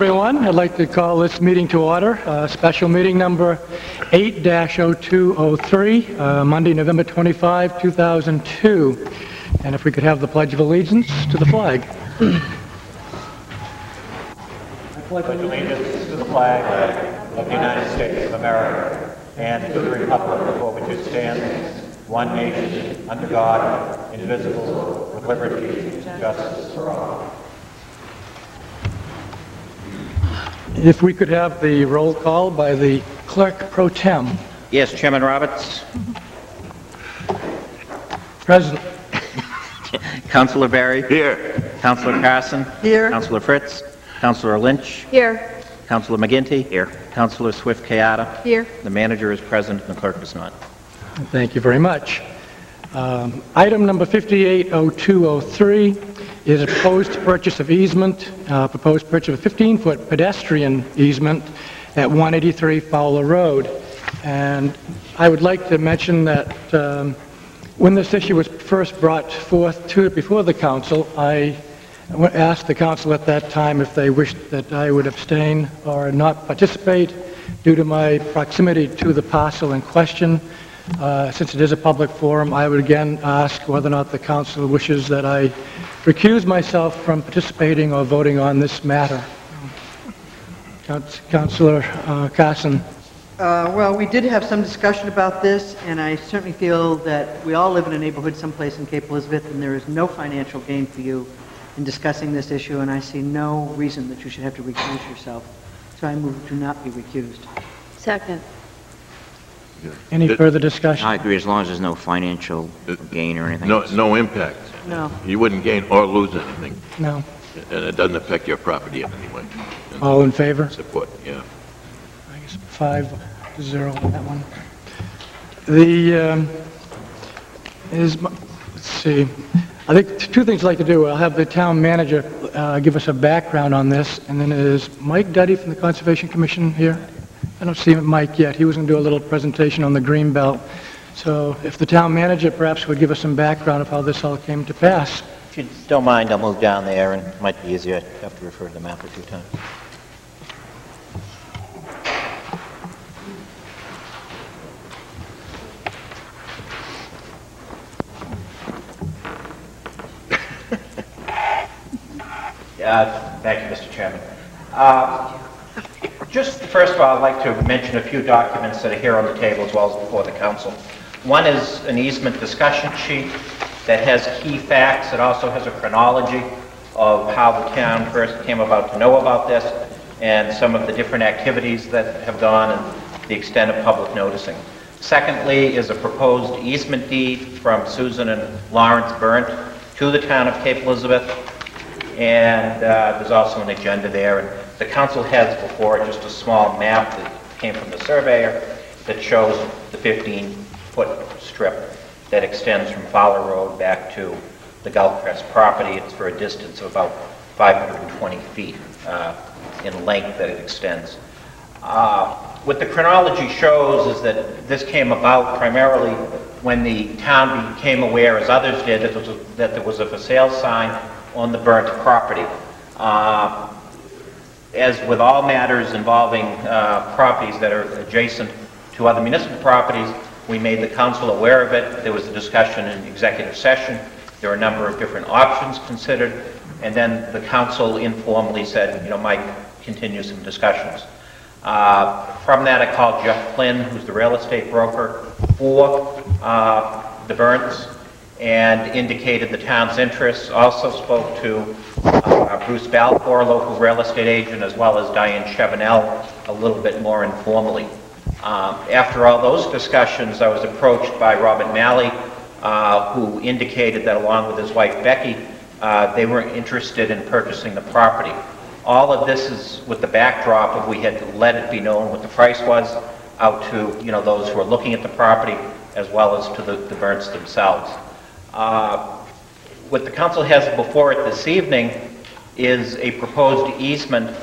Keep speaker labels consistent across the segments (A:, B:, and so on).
A: Everyone, I'd like to call this meeting to order, uh, special meeting number 8-0203, uh, Monday, November 25, 2002. And if we could have the Pledge of Allegiance to the flag.
B: I pledge allegiance to the flag of the United States of America and to the republic for which it stands, one nation, under God, indivisible, with liberty and justice for all.
A: If we could have the roll call by the clerk pro tem.
B: Yes, Chairman Roberts.
A: Present.
B: Councilor Berry.
C: Here.
B: Councilor Carson.
D: Here.
B: Councilor Fritz. Councilor Lynch.
D: Here.
B: Councilor McGinty. Here. Councilor Swift Kayatta.
D: Here.
B: The manager is present and the clerk is not.
A: Thank you very much. Um, Item number 580203 is a proposed purchase of easement, uh, proposed purchase of a 15-foot pedestrian easement at 183 Fowler Road. And I would like to mention that um, when this issue was first brought forth to, before the council, I asked the council at that time if they wished that I would abstain or not participate due to my proximity to the parcel in question. Uh, Since it is a public forum, I would again ask whether or not the council wishes that I recuse myself from participating or voting on this matter. Councilor uh, Carson.
D: Uh, Well, we did have some discussion about this, and I certainly feel that we all live in a neighborhood someplace in Cape Elizabeth, and there is no financial gain for you in discussing this issue, and I see no reason that you should have to recuse yourself. So I move to not be recused.
E: Second.
A: Any
C: Th-
A: further discussion?
F: I agree, as long as there's no financial gain or anything.
C: No, no impact.
D: No.
C: You wouldn't gain or lose anything,
A: No?
C: and it doesn't affect your property in any way.
A: All in favor?
C: Support, yeah.
A: I guess five to zero on that one. The, um, is, m- let's see, I think t- two things I'd like to do. I'll have the town manager uh, give us a background on this, and then is Mike Duddy from the Conservation Commission here? I don't see Mike yet. He was going to do a little presentation on the green belt. So if the town manager perhaps would give us some background of how this all came to pass.
B: If you don't mind, I'll move down there, and it might be easier, I have to refer to the map a few times. Uh, Thank you, Mr. Chairman. Uh, Just first of all, I'd like to mention a few documents that are here on the table as well as before the council. One is an easement discussion sheet that has key facts. It also has a chronology of how the town first came about to know about this and some of the different activities that have gone and the extent of public noticing. Secondly is a proposed easement deed from Susan and Lawrence Burnt to the town of Cape Elizabeth. And uh, there's also an agenda there. And the council has before it just a small map that came from the surveyor that shows the 15-foot strip that extends from Fowler Road back to the Gullcrest property. It's for a distance of about 520 feet uh, in length that it extends. Uh, What the chronology shows is that this came about primarily when the town became aware, as others did, that there was a- that there was a for sale sign on the burnt property. Uh, As with all matters involving uh, properties that are adjacent to other municipal properties, we made the council aware of it. There was a discussion in executive session. There were a number of different options considered. And then the council informally said, you know, Mike, continue some discussions. Uh, From that, I called Jeff Flynn, who's the real estate broker for uh, the Burns, and indicated the town's interests. Also spoke to uh, Bruce Balfour, local real estate agent, as well as Diane Chevanel, a little bit more informally. Um, After all those discussions, I was approached by Robert Malley, uh, who indicated that along with his wife Becky, uh, they were interested in purchasing the property. All of this is with the backdrop of we had let it be known what the price was out to, you know, those who are looking at the property, as well as to the the Burnts themselves. Uh, What the council has before it this evening is a proposed easement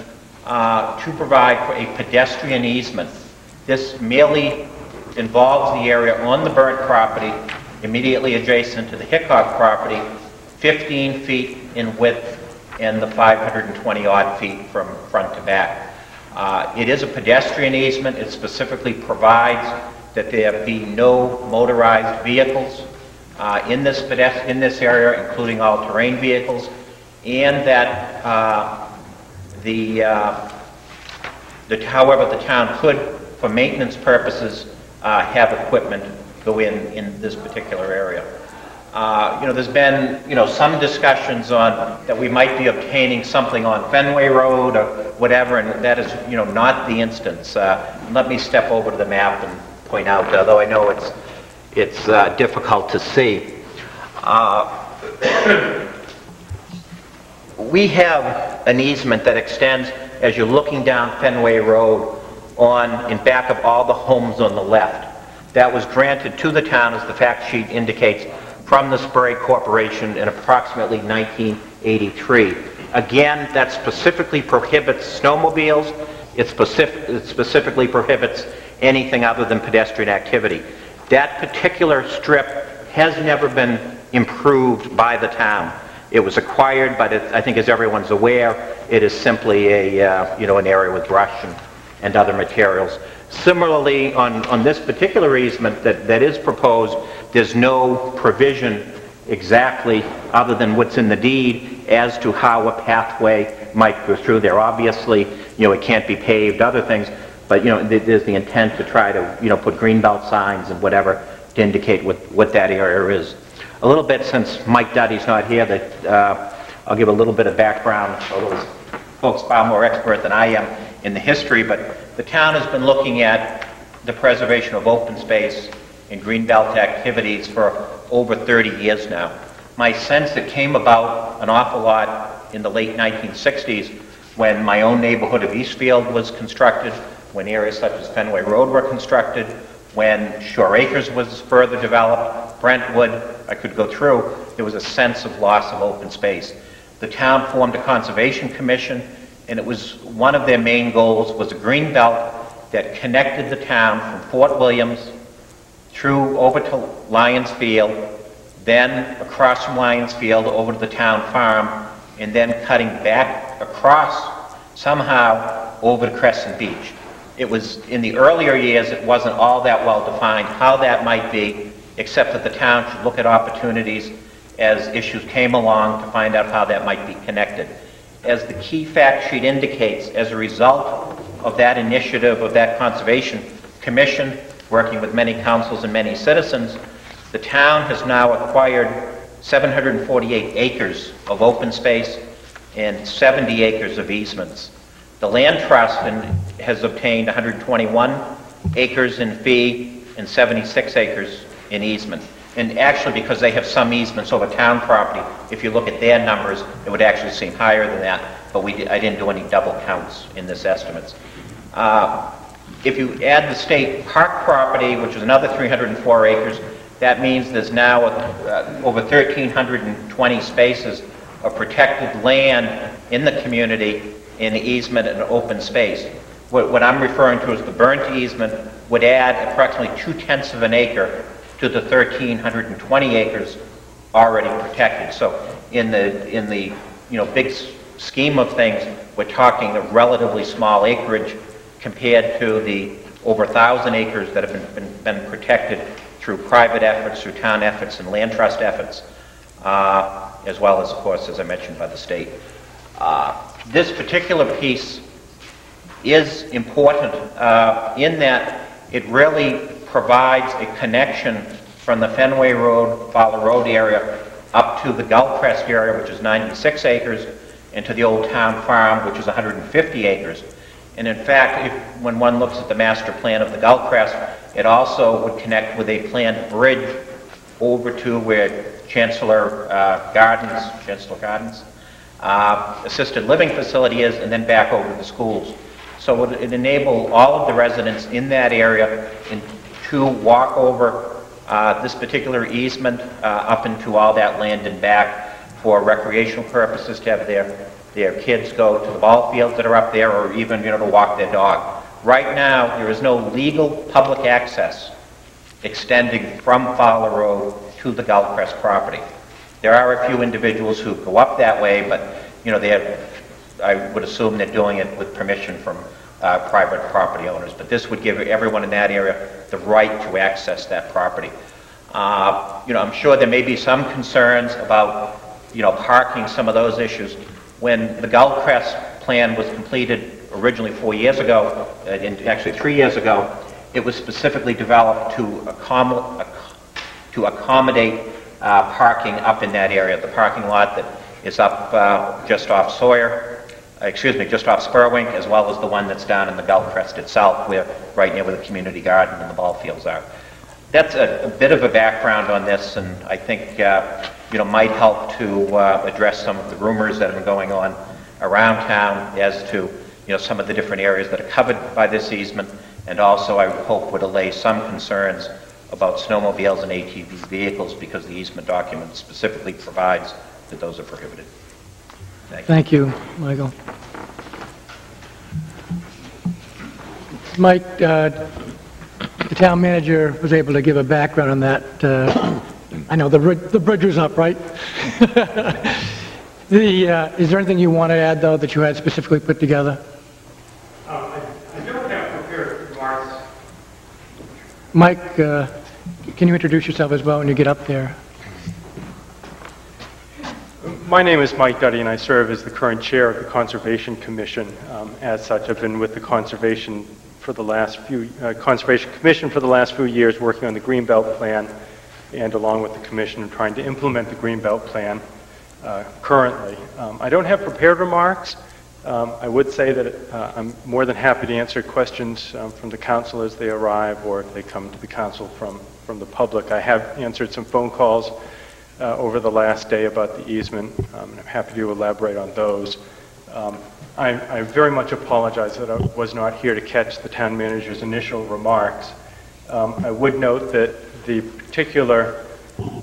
B: uh, to provide for a pedestrian easement. This merely involves the area on the burnt property immediately adjacent to the Hickok property, 15 feet in width and the 520 odd feet from front to back. Uh, It is a pedestrian easement. It specifically provides that there be no motorized vehicles uh, in this in this area, including all-terrain vehicles, and that uh, the, uh, the, however, the town could, for maintenance purposes, uh, have equipment go in, in this particular area. Uh, You know, there's been, you know, some discussions on, that we might be obtaining something on Fenway Road or whatever, and that is, you know, not the instance. Uh, Let me step over to the map and point out, although I know it's, it's uh, difficult to see. Uh, We have an easement that extends as you're looking down Fenway Road on, in back of all the homes on the left. That was granted to the town, as the fact sheet indicates, from the Sprague Corporation in approximately 1983. Again, that specifically prohibits snowmobiles, it specific- it specifically prohibits anything other than pedestrian activity. That particular strip has never been improved by the town. It was acquired, but it- I think as everyone's aware, it is simply a, uh, you know, an area with brush and and other materials. Similarly, on, on this particular easement that, that is proposed, there's no provision exactly, other than what's in the deed, as to how a pathway might go through there. Obviously, you know, it can't be paved, other things, but, you know, there's the intent to try to, you know, put green belt signs and whatever to indicate what, what that area is. A little bit, since Mike Duddy's not here, that, uh, I'll give a little bit of background, although folks far more expert than I am in the history, but the town has been looking at the preservation of open space and greenbelt activities for over 30 years now. My sense it came about an awful lot in the late 1960s when my own neighborhood of Eastfield was constructed, when areas such as Fenway Road were constructed, when Shore Acres was further developed, Brentwood, I could go through, there was a sense of loss of open space. The town formed a conservation commission, and it was, one of their main goals was a green belt that connected the town from Fort Williams through over to Lions Field, then across from Lions Field over to the town farm, and then cutting back across somehow over to Crescent Beach. It was, in the earlier years, it wasn't all that well defined how that might be, except that the town should look at opportunities as issues came along to find out how that might be connected. As the key fact sheet indicates, as a result of that initiative of that Conservation Commission, working with many councils and many citizens, the town has now acquired 748 acres of open space and 70 acres of easements. The Land Trust has obtained 121 acres in fee and 76 acres in easement. And actually, because they have some easements over town property, if you look at their numbers, it would actually seem higher than that, but we, I didn't do any double counts in this estimates. Uh, If you add the state park property, which is another 304 acres, that means there's now uh, over 1,320 spaces of protected land in the community in the easement and open space. What what I'm referring to as the burnt easement would add approximately two-tenths of an acre to the 1,320 acres already protected. So in the, in the, you know, big scheme of things, we're talking a relatively small acreage compared to the over 1,000 acres that have been, been, been protected through private efforts, through town efforts and land trust efforts, uh, as well as, of course, as I mentioned, by the state. Uh, This particular piece is important uh, in that it really provides a connection from the Fenway Road, Fowler Road area up to the Gullcrest area, which is 96 acres, and to the Old Town Farm, which is 150 acres. And in fact, if, when one looks at the master plan of the Gullcrest, it also would connect with a planned bridge over to where Chancellor uh, Gardens, Chancellor Gardens, uh, assisted living facility is, and then back over to the schools. So it would enable all of the residents in that area in- to walk over uh, this particular easement uh, up into all that land and back for recreational purposes, to have their, their kids go to the ball fields that are up there, or even, you know, to walk their dog. Right now, there is no legal public access extending from Fowler Road to the Gullcrest property. There are a few individuals who go up that way, but, you know, they're, I would assume they're doing it with permission from uh, private property owners, but this would give everyone in that area the right to access that property. Uh, You know, I'm sure there may be some concerns about, you know, parking, some of those issues. When the Gullcrest plan was completed originally four years ago, uh, in- actually three years ago, it was specifically developed to accom- ac- to accommodate uh, parking up in that area. The parking lot that is up uh, just off Sawyer, uh, excuse me, just off Spurwink, as well as the one that's down in the Gullcrest itself, where, right near where the community garden and the ball fields are. That's a a bit of a background on this, and I think, uh, you know, might help to uh, address some of the rumors that have been going on around town as to, you know, some of the different areas that are covered by this easement, and also, I hope, would allay some concerns about snowmobiles and ATV vehicles, because the easement document specifically provides that those are prohibited. Thank you.
A: Thank you, Michael. Mike, uh, the town manager was able to give a background on that. uh, I know the the bridge was up, right? The, uh, is there anything you want to add, though, that you had specifically put together?
E: Um, I I don't have prepared remarks.
A: Mike, uh, can you introduce yourself as well when you get up there?
E: My name is Mike Duddy, and I serve as the current chair of the Conservation Commission. Um, As such, I've been with the Conservation for the last few, uh, Conservation Commission for the last few years, working on the Greenbelt Plan, and along with the commission, trying to implement the Greenbelt Plan uh, currently. Um, I don't have prepared remarks. Um, I would say that uh, I'm more than happy to answer questions um, from the council as they arrive, or if they come to the council from, from the public. I have answered some phone calls uh, over the last day about the easement, um, and I'm happy to elaborate on those. Um, I I very much apologize that I was not here to catch the town manager's initial remarks. Um, I would note that the particular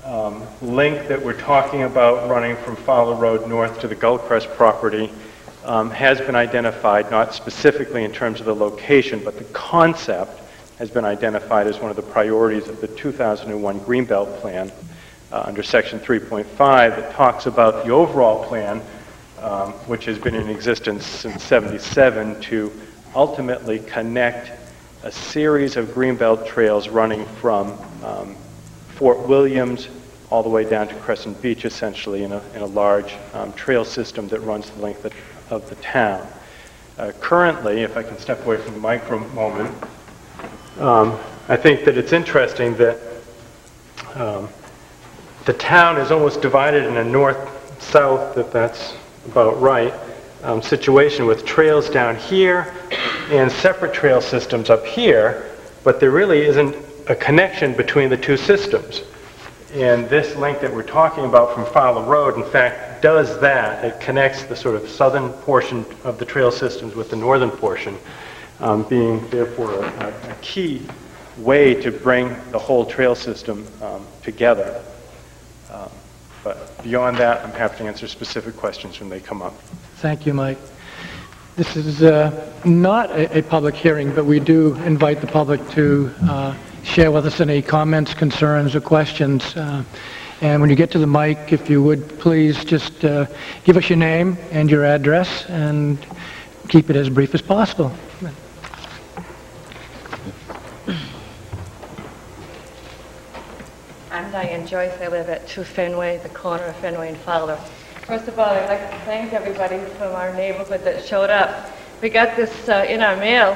E: um, link that we're talking about running from Fowler Road north to the Gullcrest property um, has been identified, not specifically in terms of the location, but the concept has been identified as one of the priorities of the 2001 Greenbelt Plan. Uh, under Section 3.5 that talks about the overall plan, um, which has been in existence since 77, to ultimately connect a series of Greenbelt trails running from um, Fort Williams all the way down to Crescent Beach, essentially, in a, in a large um, trail system that runs the length of, of the town. Uh, currently, if I can step away from the mic for a moment, um, I think that it's interesting that um, the town is almost divided in a north-south, if that's about right, um, situation with trails down here and separate trail systems up here, but there really isn't a connection between the two systems. And this link that we're talking about from Fowler Road, in fact, does that. It connects the sort of southern portion of the trail systems with the northern portion, um, being therefore a, a key way to bring the whole trail system um, together. Um, But beyond that, I'm happy to answer specific questions when they come up.
A: Thank you, Mike. This is uh, not a a public hearing, but we do invite the public to uh, share with us any comments, concerns, or questions. Uh, And when you get to the mic, if you would, please just uh, give us your name and your address, and keep it as brief as possible.
G: I'm Diane Joyce. I live at 2 Fenway, the corner of Fenway and Fowler. First of all, I'd like to thank everybody from our neighborhood that showed up. We got this uh, in our mail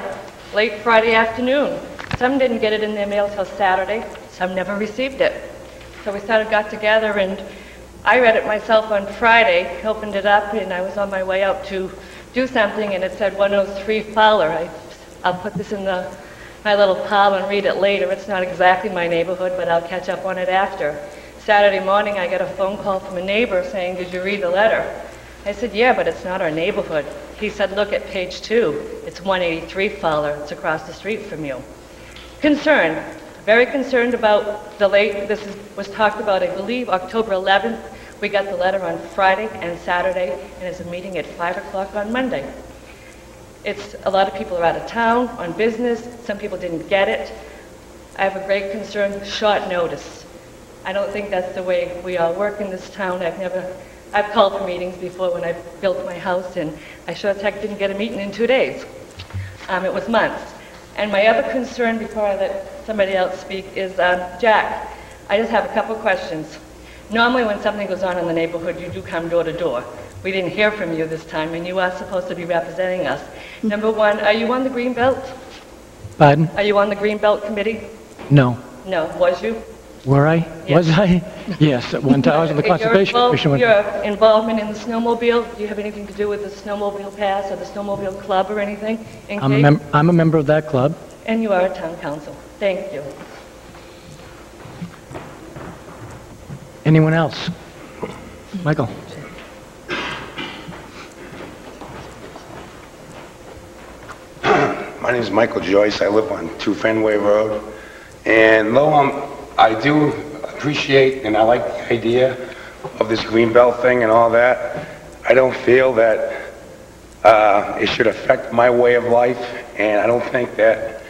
G: late Friday afternoon. Some didn't get it in their mail till Saturday. Some never received it. So we sort of got together and I read it myself on Friday, opened it up, and I was on my way out to do something, and it said 103 Fowler. I, I'll put this in the, my little pile and read it later. It's not exactly my neighborhood, but I'll catch up on it after. Saturday morning, I got a phone call from a neighbor saying, did you read the letter? I said, yeah, but it's not our neighborhood. He said, look at page two. It's 183 Fowler. It's across the street from you. Concerned, very concerned about the late, this is, was talked about, I believe, October 11th. We got the letter on Friday and Saturday, and it's a meeting at 5 o'clock on Monday. It's, a lot of people are out of town, on business, some people didn't get it. I have a great concern, short notice. I don't think that's the way we all work in this town. I've never I've called for meetings before when I built my house, and I sure as heck didn't get a meeting in two days. Um, It was months. And my other concern, before I let somebody else speak, is, um, Jack, I just have a couple questions. Normally, when something goes on in the neighborhood, you do come door to door. We didn't hear from you this time, and you are supposed to be representing us. Number one, are you on the Green Belt?
A: Pardon?
G: Are you on the Green Belt Committee?
A: No.
G: No, was you?
A: Were I? Was I? Yes, at one time I was on the
G: Your
A: Conservation
G: invol-
A: Commission. when-
G: Your involvement in the snowmobile, do you have anything to do with the snowmobile pass or the snowmobile club or anything in
A: I'm a
G: Cape?
A: mem- I'm a member of that club.
G: And you are a town council. Thank you.
A: Anyone else? Michael?
H: My name is Michael Joyce. I live on 2 Fenway Road. And though I'm, I do appreciate and I like the idea of this green belt thing and all that, I don't feel that uh, it should affect my way of life. And I don't think that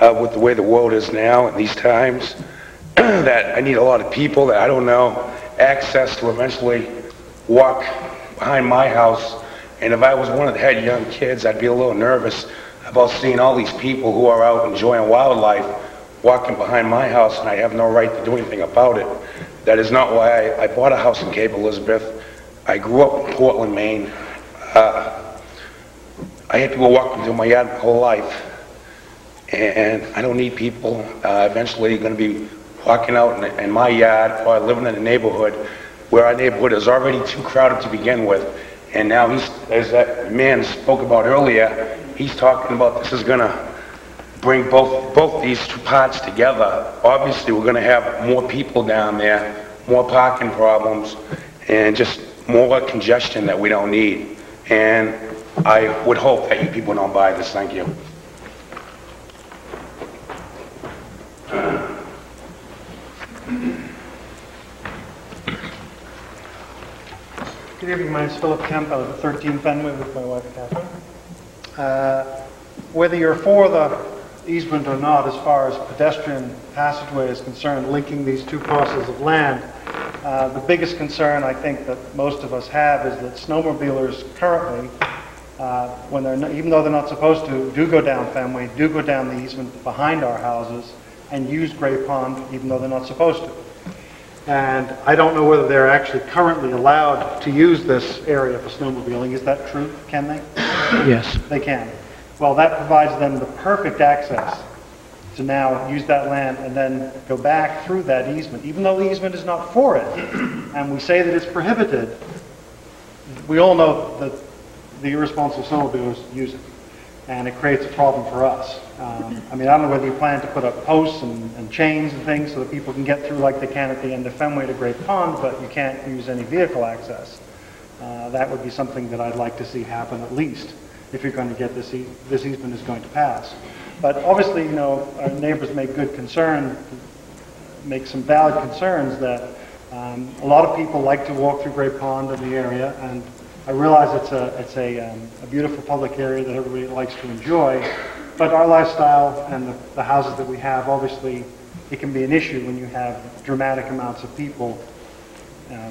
H: uh, with the way the world is now in these times, that I need a lot of people that I don't know access to eventually walk behind my house. And if I was one of the head young kids, I'd be a little nervous about seeing all these people who are out enjoying wildlife walking behind my house and I have no right to do anything about it. That is not why I, I bought a house in Cape Elizabeth. I grew up in Portland, Maine. Uh, I had people walking through my yard my whole life. And I don't need people uh, eventually going to be walking out in, in my yard or living in a neighborhood where our neighborhood is already too crowded to begin with. And now he's, as that man spoke about earlier, he's talking about this is going to bring both, both these two parts together. Obviously, we're going to have more people down there, more parking problems, and just more congestion that we don't need. And I would hope that you people don't buy this. Thank you.
I: Good evening, my name is Philip Kemp. I live at 13 Fenway with my wife Catherine. Uh, Whether you're for the easement or not, as far as pedestrian passageway is concerned, linking these two parcels of land, uh, the biggest concern I think that most of us have is that snowmobilers currently, uh, when they're, not- even though they're not supposed to, do go down Fenway, do go down the easement behind our houses and use Great Pond, even though they're not supposed to. And I don't know whether they're actually currently allowed to use this area for snowmobiling. Is that true? Can they?
A: Yes.
I: They can. Well, that provides them the perfect access to now use that land and then go back through that easement, even though the easement is not for it. And we say that it's prohibited, we all know that the irresponsible snowmobilers use it. And it creates a problem for us. Um, I mean, I don't know whether you plan to put up posts and, and chains and things so that people can get through like they can at the end of Fenway to Great Pond, but you can't use any vehicle access. Uh, That would be something that I'd like to see happen at least, if you're going to get this, ea- this easement is going to pass. But obviously, you know, our neighbors make good concern, make some valid concerns that um, a lot of people like to walk through Great Pond in the area, and I realize it's a, it's a, um, a beautiful public area that everybody likes to enjoy, but our lifestyle and the, the houses that we have, obviously, it can be an issue when you have dramatic amounts of people uh,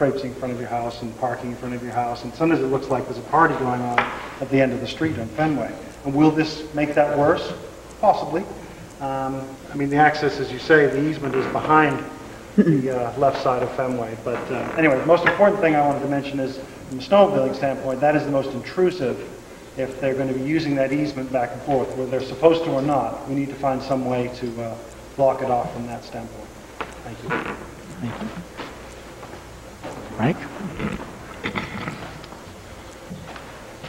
I: traipsing in front of your house and parking in front of your house, and sometimes it looks like there's a party going on at the end of the street on Fenway. And will this make that worse? Possibly. Um, I mean, the access, as you say, the easement is behind the uh, left side of Fenway. But uh, anyway, the most important thing I wanted to mention is, from a snowmobiling standpoint, that is the most intrusive if they're going to be using that easement back and forth, whether they're supposed to or not. We need to find some way to uh, block it off from that standpoint. Thank you.
A: Frank?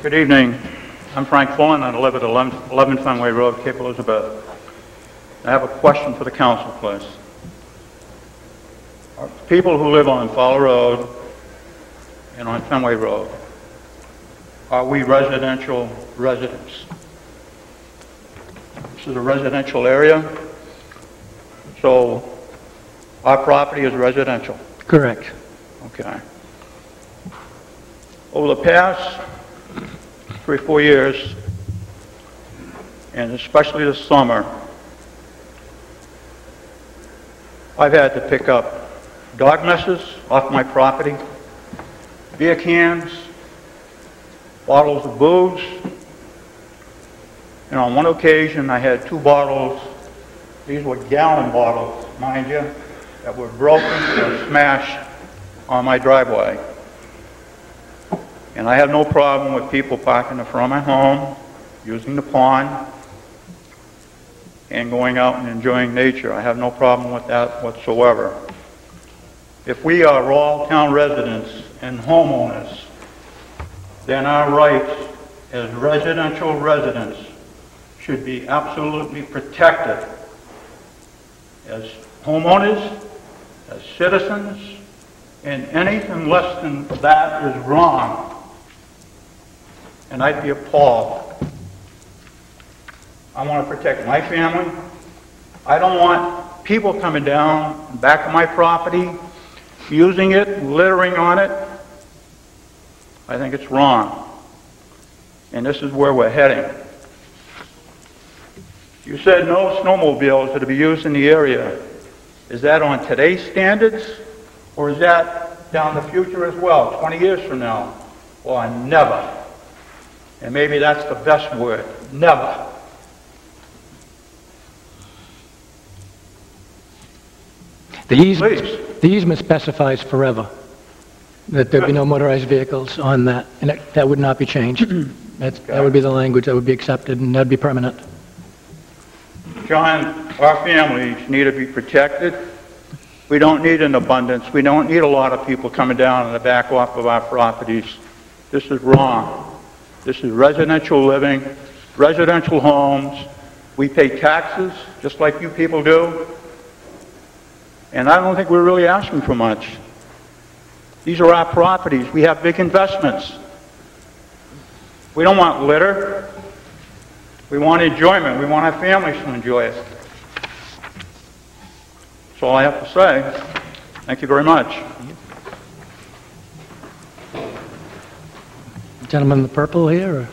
J: Good evening. I'm Frank and I live at 11 11 Fenway Road, Cape Elizabeth. I have a question for the council, please. Are People who live on Fowler Road and on Fenway Road, are we residential residents? This is a residential area, so our property is residential.
A: Correct.
J: Okay. Over the past three, four years, and especially this summer, I've had to pick up dog messes off my property
K: beer cans, bottles of booze. And on one occasion, I had two bottles, these were gallon bottles, mind you, that were broken or smashed on my driveway. And I have no problem with people parking in front of my home, using the pond, and going out and enjoying nature. I have no problem with that whatsoever. If we are all town residents and homeowners, then our rights as residential residents should be absolutely protected as homeowners, as citizens, and anything less than that is wrong. And I'd be appalled. I want to protect my family. I don't want people coming down back of my property, using it, littering on it. I think it's wrong. And this is where we're heading. You said no snowmobiles are to be used in the area. Is that on today's standards, or is that down the future as well, 20 years from now? Or never? And maybe that's the best word, never.
A: The easement,
K: Please.
A: the easement specifies forever, that there be no motorized vehicles on that, and that- that would not be changed. That's- That would be the language that would be accepted, and that'd be permanent.
K: John, our families need to be protected. We don't need an abundance. We don't need a lot of people coming down on the back off of our properties. This is wrong. This is residential living, residential homes. We pay taxes, just like you people do. And I don't think we're really asking for much. These are our properties. We have big investments. We don't want litter. We want enjoyment. We want our families to enjoy it. That's all I have to say. Thank you very much.
A: Gentleman in the purple here, or?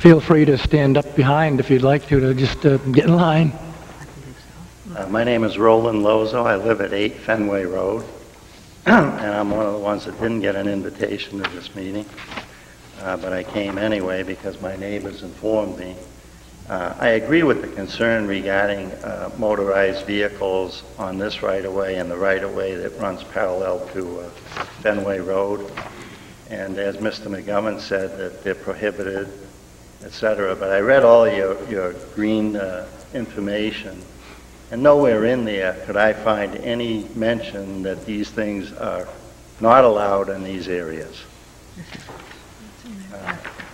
A: Feel free to stand up behind if you'd like to, to just uh, get in line.
L: Uh, My name is Roland Lozo. I live at 8 Fenway Road, and I'm one of the ones that didn't get an invitation to this meeting, Uh, but I came anyway because my neighbors informed me. Uh, I agree with the concern regarding uh, motorized vehicles on this right-of-way and the right-of-way that runs parallel to uh, Fenway Road. And as Mr. McGovern said, that they're prohibited, et cetera. But I read all your, your green uh, information, and nowhere in there could I find any mention that these things are not allowed in these areas.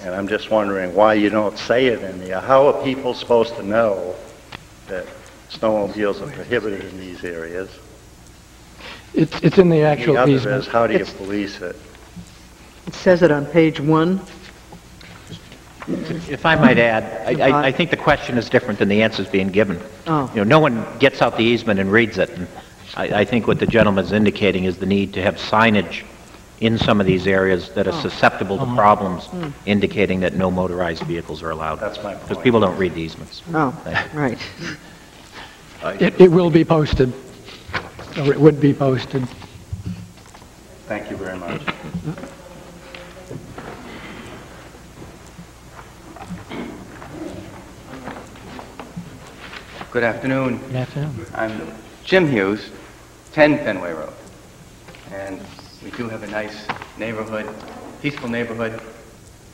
L: And I'm just wondering why you don't say it in the, How are people supposed to know that snowmobiles are prohibited in these areas?
A: It's, it's in the actual
L: The
A: actual
L: other
A: easement.
L: is, how do you
D: It's-
L: police it?
D: It says it on page one.
B: If I might add, I- I I think the question is different than the answers being given.
D: Oh.
B: You know, no one gets out the easement and reads it, and I I think what the gentleman's indicating is the need to have signage in some of these areas that are
D: Oh.
B: susceptible to
A: Uh-huh.
B: problems,
D: Hmm.
B: indicating that no motorized vehicles are allowed.
L: That's my point.
B: Because
L: point.
B: people don't read the easements.
D: Oh, right.
A: It, it will be posted, or it would be posted.
L: Thank you very much.
M: Good afternoon.
A: Good afternoon.
M: I'm Jim Hughes, 10 Fenway Road. And we do have a nice neighborhood, peaceful neighborhood.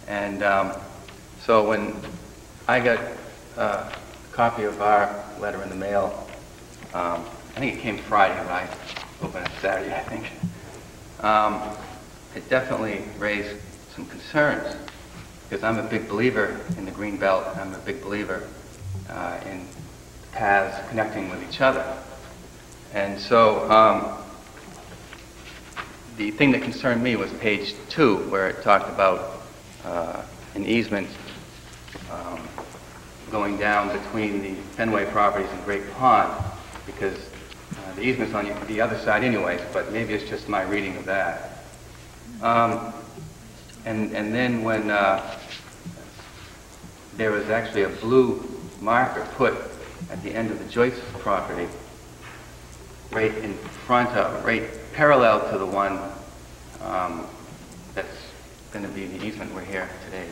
M: And um, so when I got uh, a copy of our letter in the mail, um, I think it came Friday, but I opened it Saturday, I think. Um, It definitely raised some concerns, because I'm a big believer in the green belt, I'm a big believer uh, in paths connecting with each other. And so, um, the thing that concerned me was page two, where it talked about uh, an easement um, going down between the Fenway properties and Great Pond, because uh, the easement's on the other side anyways, but maybe it's just my reading of that. Um, And, and then when uh, there was actually a blue marker put at the end of the Joyce property, right in front of, right parallel to the one um, that's going to be the easement we're here today.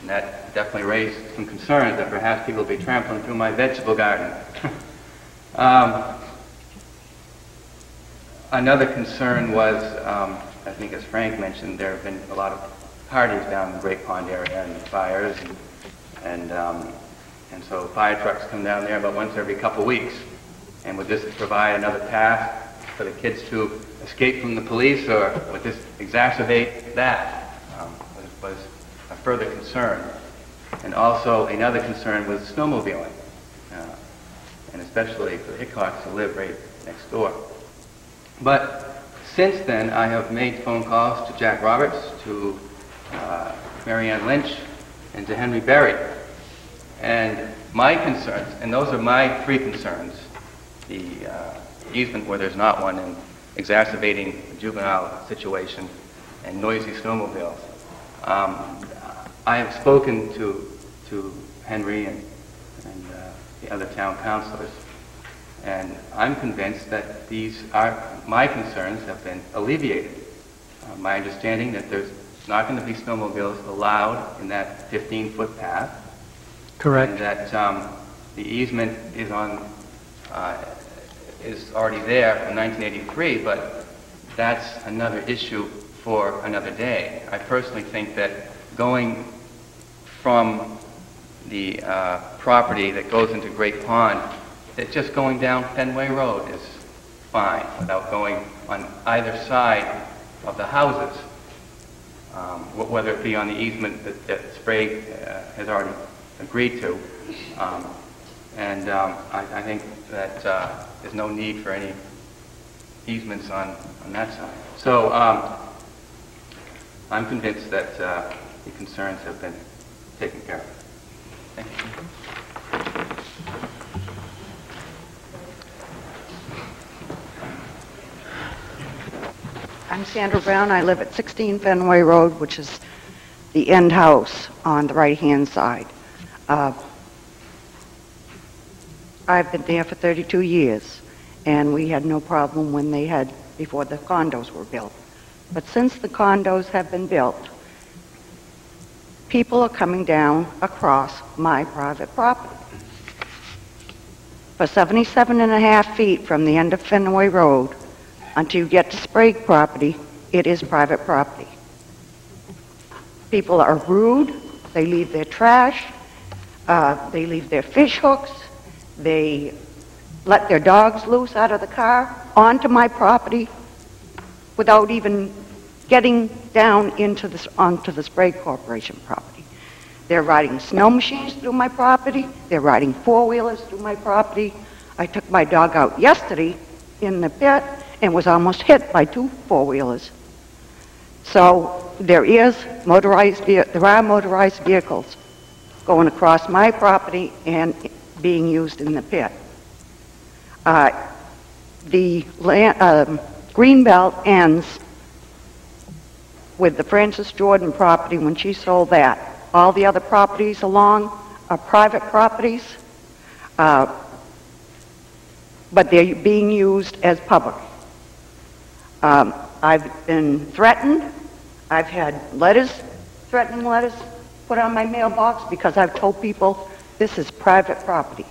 M: And that definitely raised some concerns that perhaps people will be trampling through my vegetable garden. um, another concern was, um, I think as Frank mentioned, there have been a lot of parties down in the Great Pond area and fires, and, and, um, and so fire trucks come down there about once every couple weeks. And would this provide another path for the kids to escape from the police, or would this exacerbate that? Um, was, was a further concern. And also another concern was snowmobiling, uh, and especially for the who live right next door. But since then, I have made phone calls to Jack Roberts, to uh, Marianne Lynch, and to Henry Berry. And my concerns, and those are my three concerns, the uh, easement where there's not one, and exacerbating the juvenile situation, and noisy snowmobiles. Um, I have spoken to, to Henry and, and uh, the other town councilors, and I'm convinced that these are, my concerns have been alleviated. Uh, my understanding that there's not going to be snowmobiles allowed in that 15-foot path.
A: Correct.
M: And that um, the easement is on, uh, is already there from 1983, but that's another issue for another day. I personally think that going from the uh, property that goes into Great Pond, that just going down Fenway Road is fine without going on either side of the houses, um, wh- whether it be on the easement that, that Sprague uh, has already agreed to. Um, and um, I, I think that uh, there's no need for any easements on, on that side. So um, I'm convinced that uh, the concerns have been taken care of. Thank you.
N: I'm Sandra Brown. I live at 16 Fenway Road, which is the end house on the right-hand side. Uh, I've been there for 32 years, and we had no problem when they had, before the condos were built. But since the condos have been built, people are coming down across my private property. For 77 and a half feet from the end of Fenway Road until you get to Sprague property, it is private property. People are rude, they leave their trash, uh, they leave their fish hooks, they let their dogs loose out of the car onto my property without even getting down into the, onto the Sprague Corporation property. They're riding snow machines through my property. They're riding four-wheelers through my property. I took my dog out yesterday in the pit and was almost hit by two four-wheelers. So there is motorized, there are motorized vehicles going across my property and being used in the pit. Uh, the land, um, green belt ends with the Frances Jordan property when she sold that. All the other properties along are private properties, uh, but they're being used as public. Um, I've been threatened. I've had letters, threatening letters put on my mailbox because I've told people this is private property,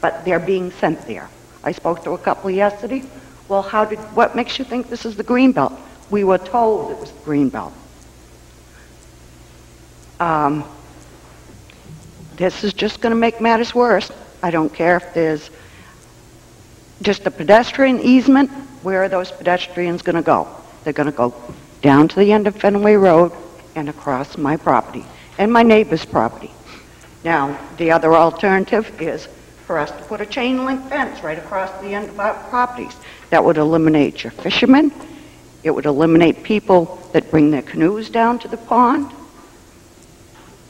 N: but they're being sent there. I spoke to a couple yesterday. Well, how did, what makes you think this is the green belt? We were told it was the green belt. Um, this is just going to make matters worse. I don't care if there's just a pedestrian easement. Where are those pedestrians going to go? They're going to go down to the end of Fenway Road and across my property and my neighbor's property. Now, the other alternative is for us to put a chain link fence right across the end of our properties. That would eliminate your fishermen. It would eliminate people that bring their canoes down to the pond.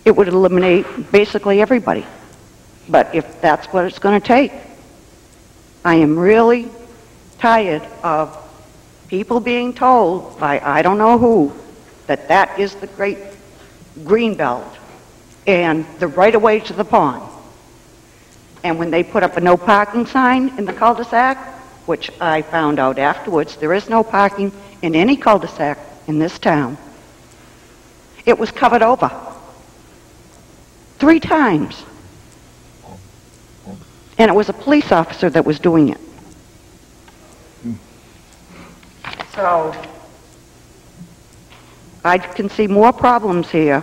N: It would eliminate basically everybody. But if that's what it's going to take, I am really tired of people being told by I don't know who that that is the great green belt and the right of way to the pond. And when they put up a no parking sign in the cul-de-sac, which I found out afterwards, there is no parking in any cul-de-sac in this town. It was covered over. Three times. And it was a police officer that was doing it. So, I can see more problems here,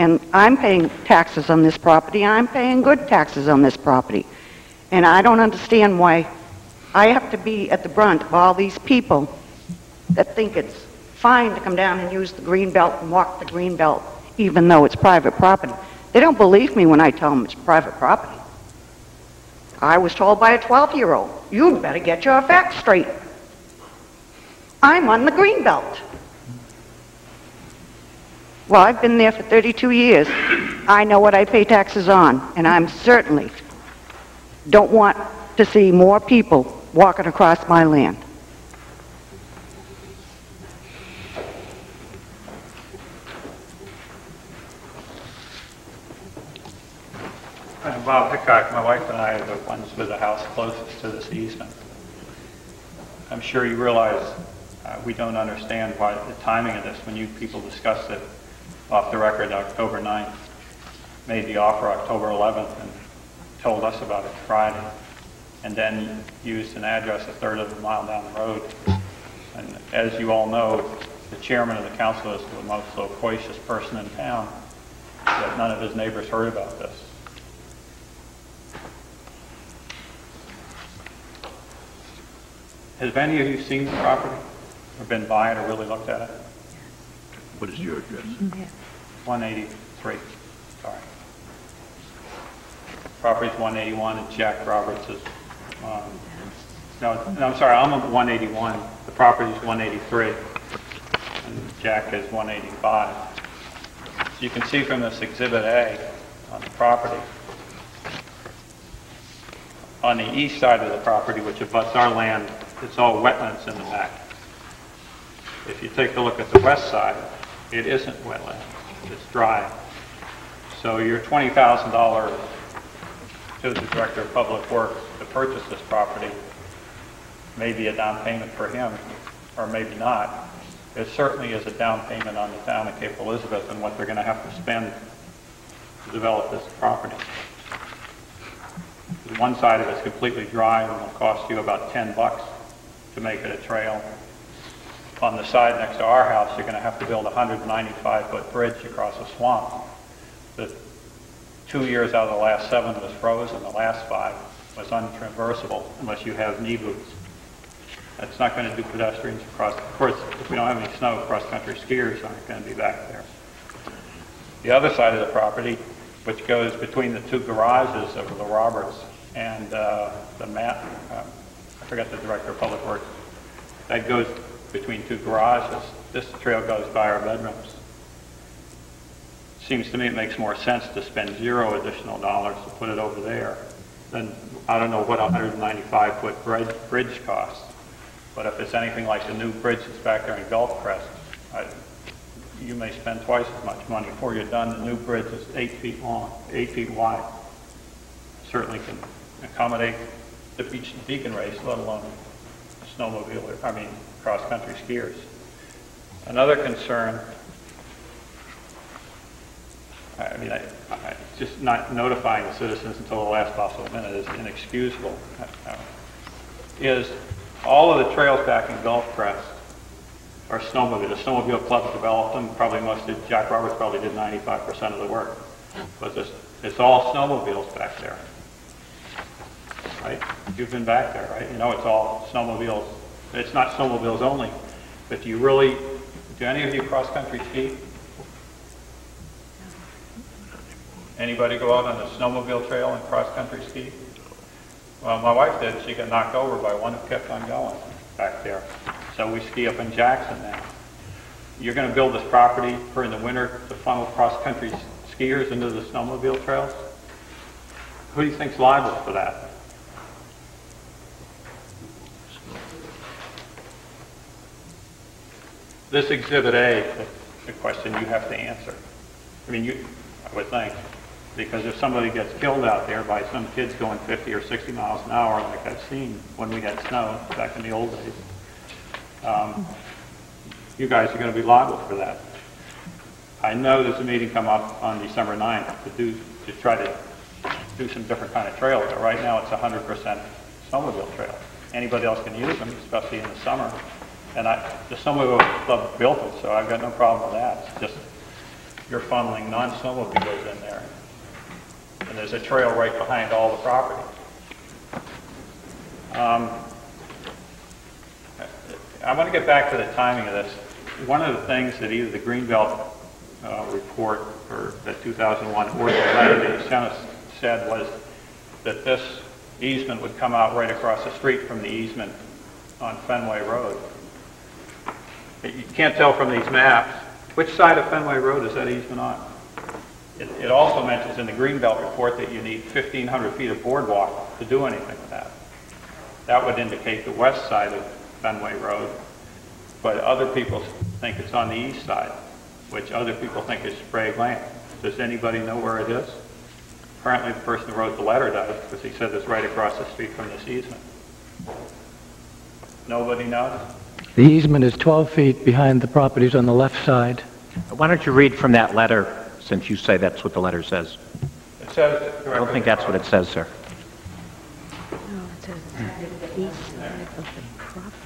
N: and I'm paying taxes on this property, I'm paying good taxes on this property. And I don't understand why I have to be at the brunt of all these people that think it's fine to come down and use the green belt and walk the green belt, even though it's private property. They don't believe me when I tell them it's private property. I was told by a 12-year-old, you'd better get your facts straight. I'm on the green belt. Well, I've been there for 32 years. I know what I pay taxes on, and I'm certainly don't want to see more people walking across my land.
J: I'm Bob Hickok. My wife and I are the ones with the house closest to this easement. I'm sure you realize uh, we don't understand why the timing of this, when you people discussed it off the record October 9th, made the offer October 11th, and told us about it Friday, and then used an address a third of a mile down the road. And as you all know, the chairman of the council is the most loquacious person in town, yet none of his neighbors heard about this. Have any of you seen the property, or been by it, or really looked at it?
C: What is your address?
J: 183, sorry. Property's 181, and Jack Roberts is, um, no, no, I'm sorry, I'm at 181, the property's 183, and Jack is 185. So you can see from this Exhibit A on the property, on the east side of the property, which abuts our land, it's all wetlands in the back. If you take a look at the west side, it isn't wetland, it's dry. So your $20,000 to the Director of Public Works to purchase this property may be a down payment for him, or maybe not. It certainly is a down payment on the town of Cape Elizabeth and what they're going to have to spend to develop this property. One side of it's completely dry and will cost you about 10 bucks to make it a trail. On the side next to our house, you're going to have to build a 195-foot bridge across a swamp. The two years out of the last seven was frozen. The last five was untraversable unless you have knee boots. That's not going to do pedestrians across. Of course, if we don't have any snow, cross-country skiers aren't going to be back there. The other side of the property, which goes between the two garages of the Roberts and uh, the Matt, um, I forgot the director of public works, that goes between two garages. This trail goes by our bedrooms. Seems to me it makes more sense to spend zero additional dollars to put it over there than, I don't know what a 195-foot bridge, bridge costs. But if it's anything like the new bridge that's back there in Gullcrest, I, you may spend twice as much money before you're done. The new bridge is eight feet long, eight feet wide. Certainly can accommodate the Beach to Beacon race, let alone snowmobile, I mean, cross-country skiers. Another concern, I mean, I, I, just not notifying the citizens until the last possible minute is inexcusable, is all of the trails back in Gulf Crest are snowmobile. The snowmobile club developed them, probably most did, Jack Roberts probably did 95% of the work. But this, it's all snowmobiles back there. Right? You've been back there, right? You know it's all snowmobiles. It's not snowmobiles only, but do you really, do any of you cross-country ski? Anybody go out on a snowmobile trail and cross-country ski? Well, my wife did. She got knocked over by one who kept on going back there. So we ski up in Jackson now. You're going to build this property for in the winter to funnel cross-country skiers into the snowmobile trails? Who do you think's liable for that? This Exhibit A, the question you have to answer. I mean, you, I would think, Because if somebody gets killed out there by some kids going 50 or 60 miles an hour, like I've seen when we had snow back in the old days, um, you guys are going to be liable for that. I know there's a meeting come up on December 9th to do, to try to do some different kind of trail. but right now it's 100% snowmobile trail. Anybody else can use them, especially in the summer. And I, the snowmobile club built it, so I've got no problem with that. It's just, you're funneling non-snowmobiles in there. And there's a trail right behind all the property. Um, I want to get back to the timing of this. One of the things that either the Greenbelt uh, report or the 2001 or the letter that sent us said was that this easement would come out right across the street from the easement on Fenway Road. You can't tell from these maps, which side of Fenway Road is that easement on? It, it also mentions in the Greenbelt report that you need 1,500 feet of boardwalk to do anything with that. That would indicate the west side of Fenway Road, but other people think it's on the east side, which other people think is Sprague Lane. Does anybody know where it is? Apparently the person who wrote the letter does, because he said it's right across the street from this easement. Nobody knows?
A: The easement is 12 feet behind the properties on the left side.
B: Why don't you read from that letter, since you say that's what the letter says?
J: It says
B: I don't think that's what it says, sir.
O: No, it says the east side of the property.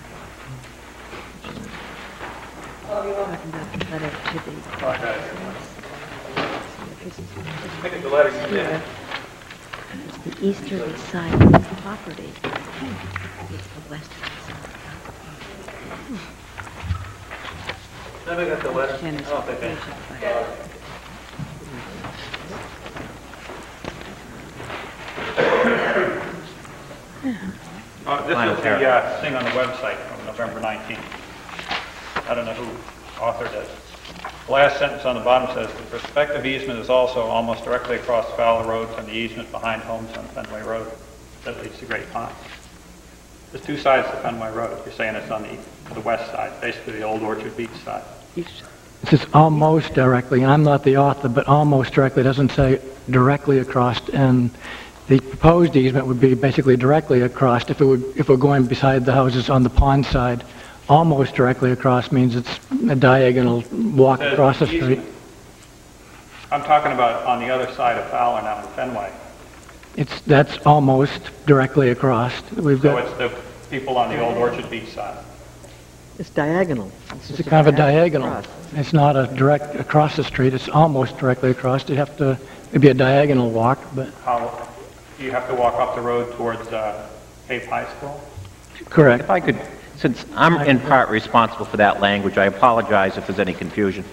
O: Talking about the letter to the...
J: Look at the letter you
O: Here, the easterly side of the property. It's the westerly
J: Let me get the letter.
O: Ken is
J: Oh, okay. Uh, This
B: Final
J: is the uh, thing on the website from November 19th. I don't know who authored it. The last sentence on the bottom says, "The prospective easement is also almost directly across Fowler Road from the easement behind homes on Fenway Road that leads to Great Pond." There's two sides to Fenway Road. You're saying it's on the, the west side, basically the old Orchard Beach side.
A: It says almost directly, and I'm not the author, but almost directly It doesn't say directly across, and the proposed easement would be basically directly across if it would, if we're going beside the houses on the pond side. Almost directly across means it's a diagonal walk
J: Says
A: across the street.
J: I'm talking about on the other side of Fowler now in Fenway.
A: It's, that's almost directly across. We've
J: So
A: got,
J: it's the people on the old Orchard Beach side.
D: It's diagonal.
A: it's a kind of a diagonal. It's not a direct across the street, it's almost directly across. You have to, it'd be a diagonal walk, but,
J: How, you have to walk up the road towards uh, Cape High School?
A: correct.
B: If I could, since I'm in part responsible for that language, I apologize if there's any confusion.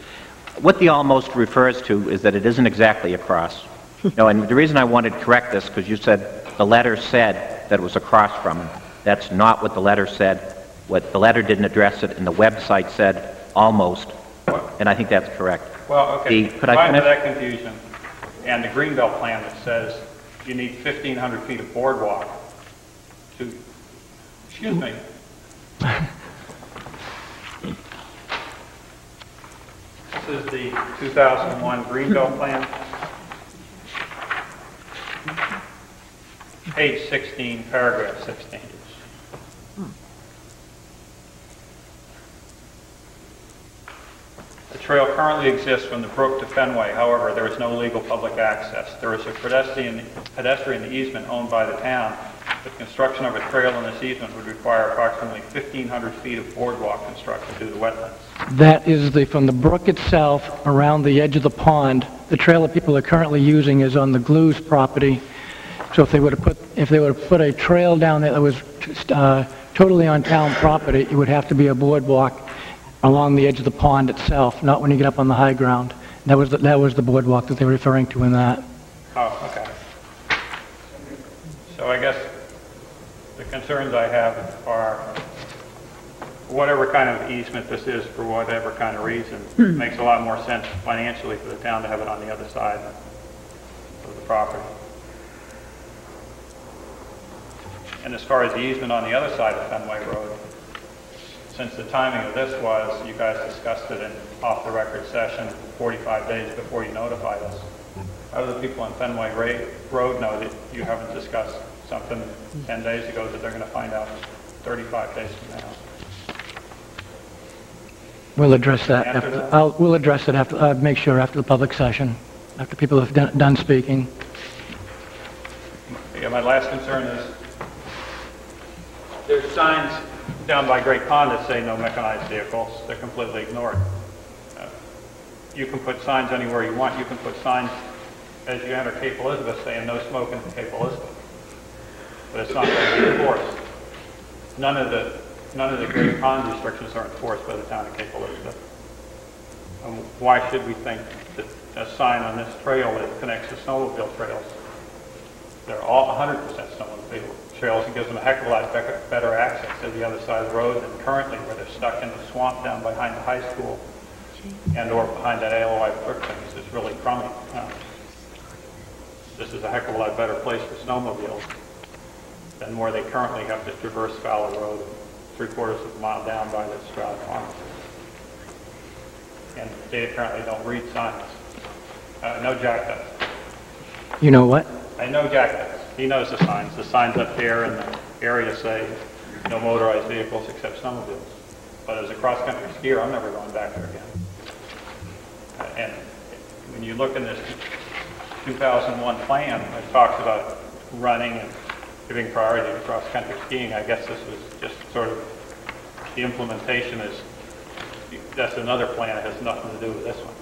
B: What the almost refers to is that it isn't exactly across. No, and the reason I wanted to correct this, because you said the letter said that it was across from him. That's not what the letter said. What, the letter didn't address it, and the website said almost, and I think that's correct.
J: Well, okay,
B: The- could I finish?
J: that confusion, and the Greenbelt plan that says you need 1,500 feet of boardwalk to, excuse me. This is the 2001 Greenbelt plan. Page 16, paragraph 16. The trail currently exists from the brook to Fenway. However, there is no legal public access. There is a pedestrian, pedestrian easement owned by the town. The construction of a trail in this easement would require approximately 1,500 feet of boardwalk construction due to wetlands.
A: That is the, from the brook itself around the edge of the pond. The trail that people are currently using is on the Glues property. So if they would have put, if they would have put a trail down there that was uh, totally on town property, it would have to be a boardwalk along the edge of the pond itself, not when you get up on the high ground. That was, the- that was the boardwalk that they were referring to in that.
J: Oh, okay. So I guess the concerns I have are whatever kind of easement this is, for whatever kind of reason, hmm. it makes a lot more sense financially for the town to have it on the other side of the property. And as far as the easement on the other side of Fenway Road, since the timing of this was, you guys discussed it in off-the-record session 45 days before you notified us. How do the people on Fenway Ra- Road know that you haven't discussed something 10 days ago that they're going to find out 35 days from now?
A: We'll address that
J: After
A: after,
J: that?
A: I'll, we'll address it after, uh, make sure after the public session, after people have done, done speaking.
J: Yeah, my last concern is, there's signs down by Great Pond that say no mechanized vehicles. They're completely ignored. Uh, You can put signs anywhere you want. You can put signs as you enter Cape Elizabeth saying no smoking in Cape Elizabeth. But it's not going to be enforced. None of the, none of the Great Pond restrictions are enforced by the town of Cape Elizabeth. Um, Why should we think that a sign on this trail that connects to snowmobile trails they're all 100% snowmobile trails and gives them a heck of a lot better, better access to the other side of the road than currently where they're stuck in the swamp down behind the high school and or behind that ALOI brick things that's really crummy. Uh, This is a heck of a lot better place for snowmobiles than where they currently have to traverse Fowler Road three quarters of a mile down by the Stroud Farm. And they apparently don't read signs. Uh, no Jack does.
A: You know what?
J: I know Jack does. He knows the signs. The signs up there in the area say no motorized vehicles except snowmobiles. But as a cross-country skier, I'm never going back there again. Uh, And when you look in this 2001 plan, it talks about running and giving priority to cross-country skiing. I guess this was just sort of, the implementation is, that's another plan that has nothing to do with this one.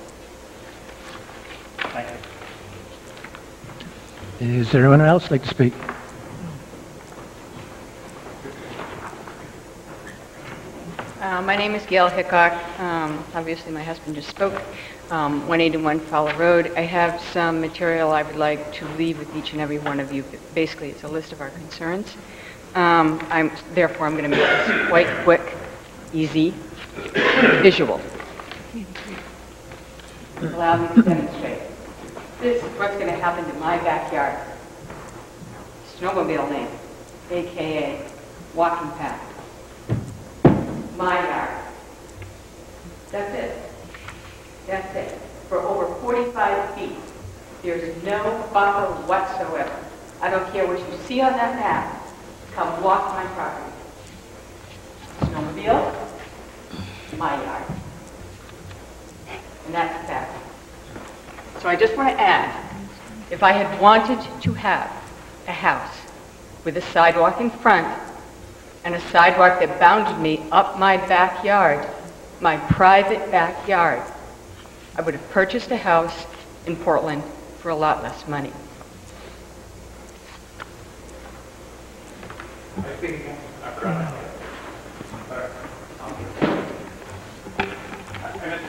J: Thank you.
A: Is there anyone else like to speak?
P: Uh, My name is Gail Hickok. Um, Obviously, my husband just spoke. Um, 181 Fowler Road. I have some material I would like to leave with each and every one of you. Basically, it's a list of our concerns. Um, I'm- Therefore, I'm going to make this quite quick, easy, visual. Allow me to demonstrate. This is what's going to happen to my backyard. Snowmobile lane, AKA walking path my yard. That's it. That's it. For over 45 feet, there's no buffer whatsoever. I don't care what you see on that map. Come walk my property. Snowmobile, my yard. And that's that. So I just want to add, if I had wanted to have a house with a sidewalk in front and a sidewalk that bounded me up my backyard, my private backyard, I would have purchased a house in Portland for a lot less money.
J: And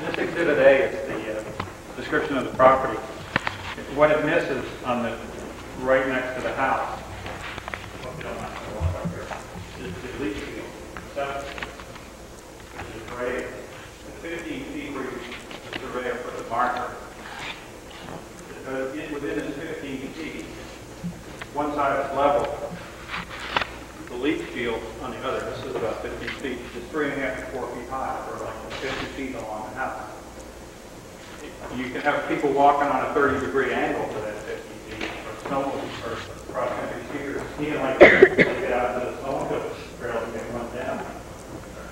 J: This Exhibit A is the uh, description of the property. What it misses on the, right next to the house, is the leach field. So, Which is great. The 15 feet where the surveyor put the marker. In- Within this 15 feet, one side is level. The leach field on the other, this is about 50 feet, it's three and a half to four feet high, or like 50 feet along the house. You can have people walking on a 30-degree angle to that 50 feet, or snow, or cross-country skiers skiing like this, they get out into the snowmobile trail and get run down.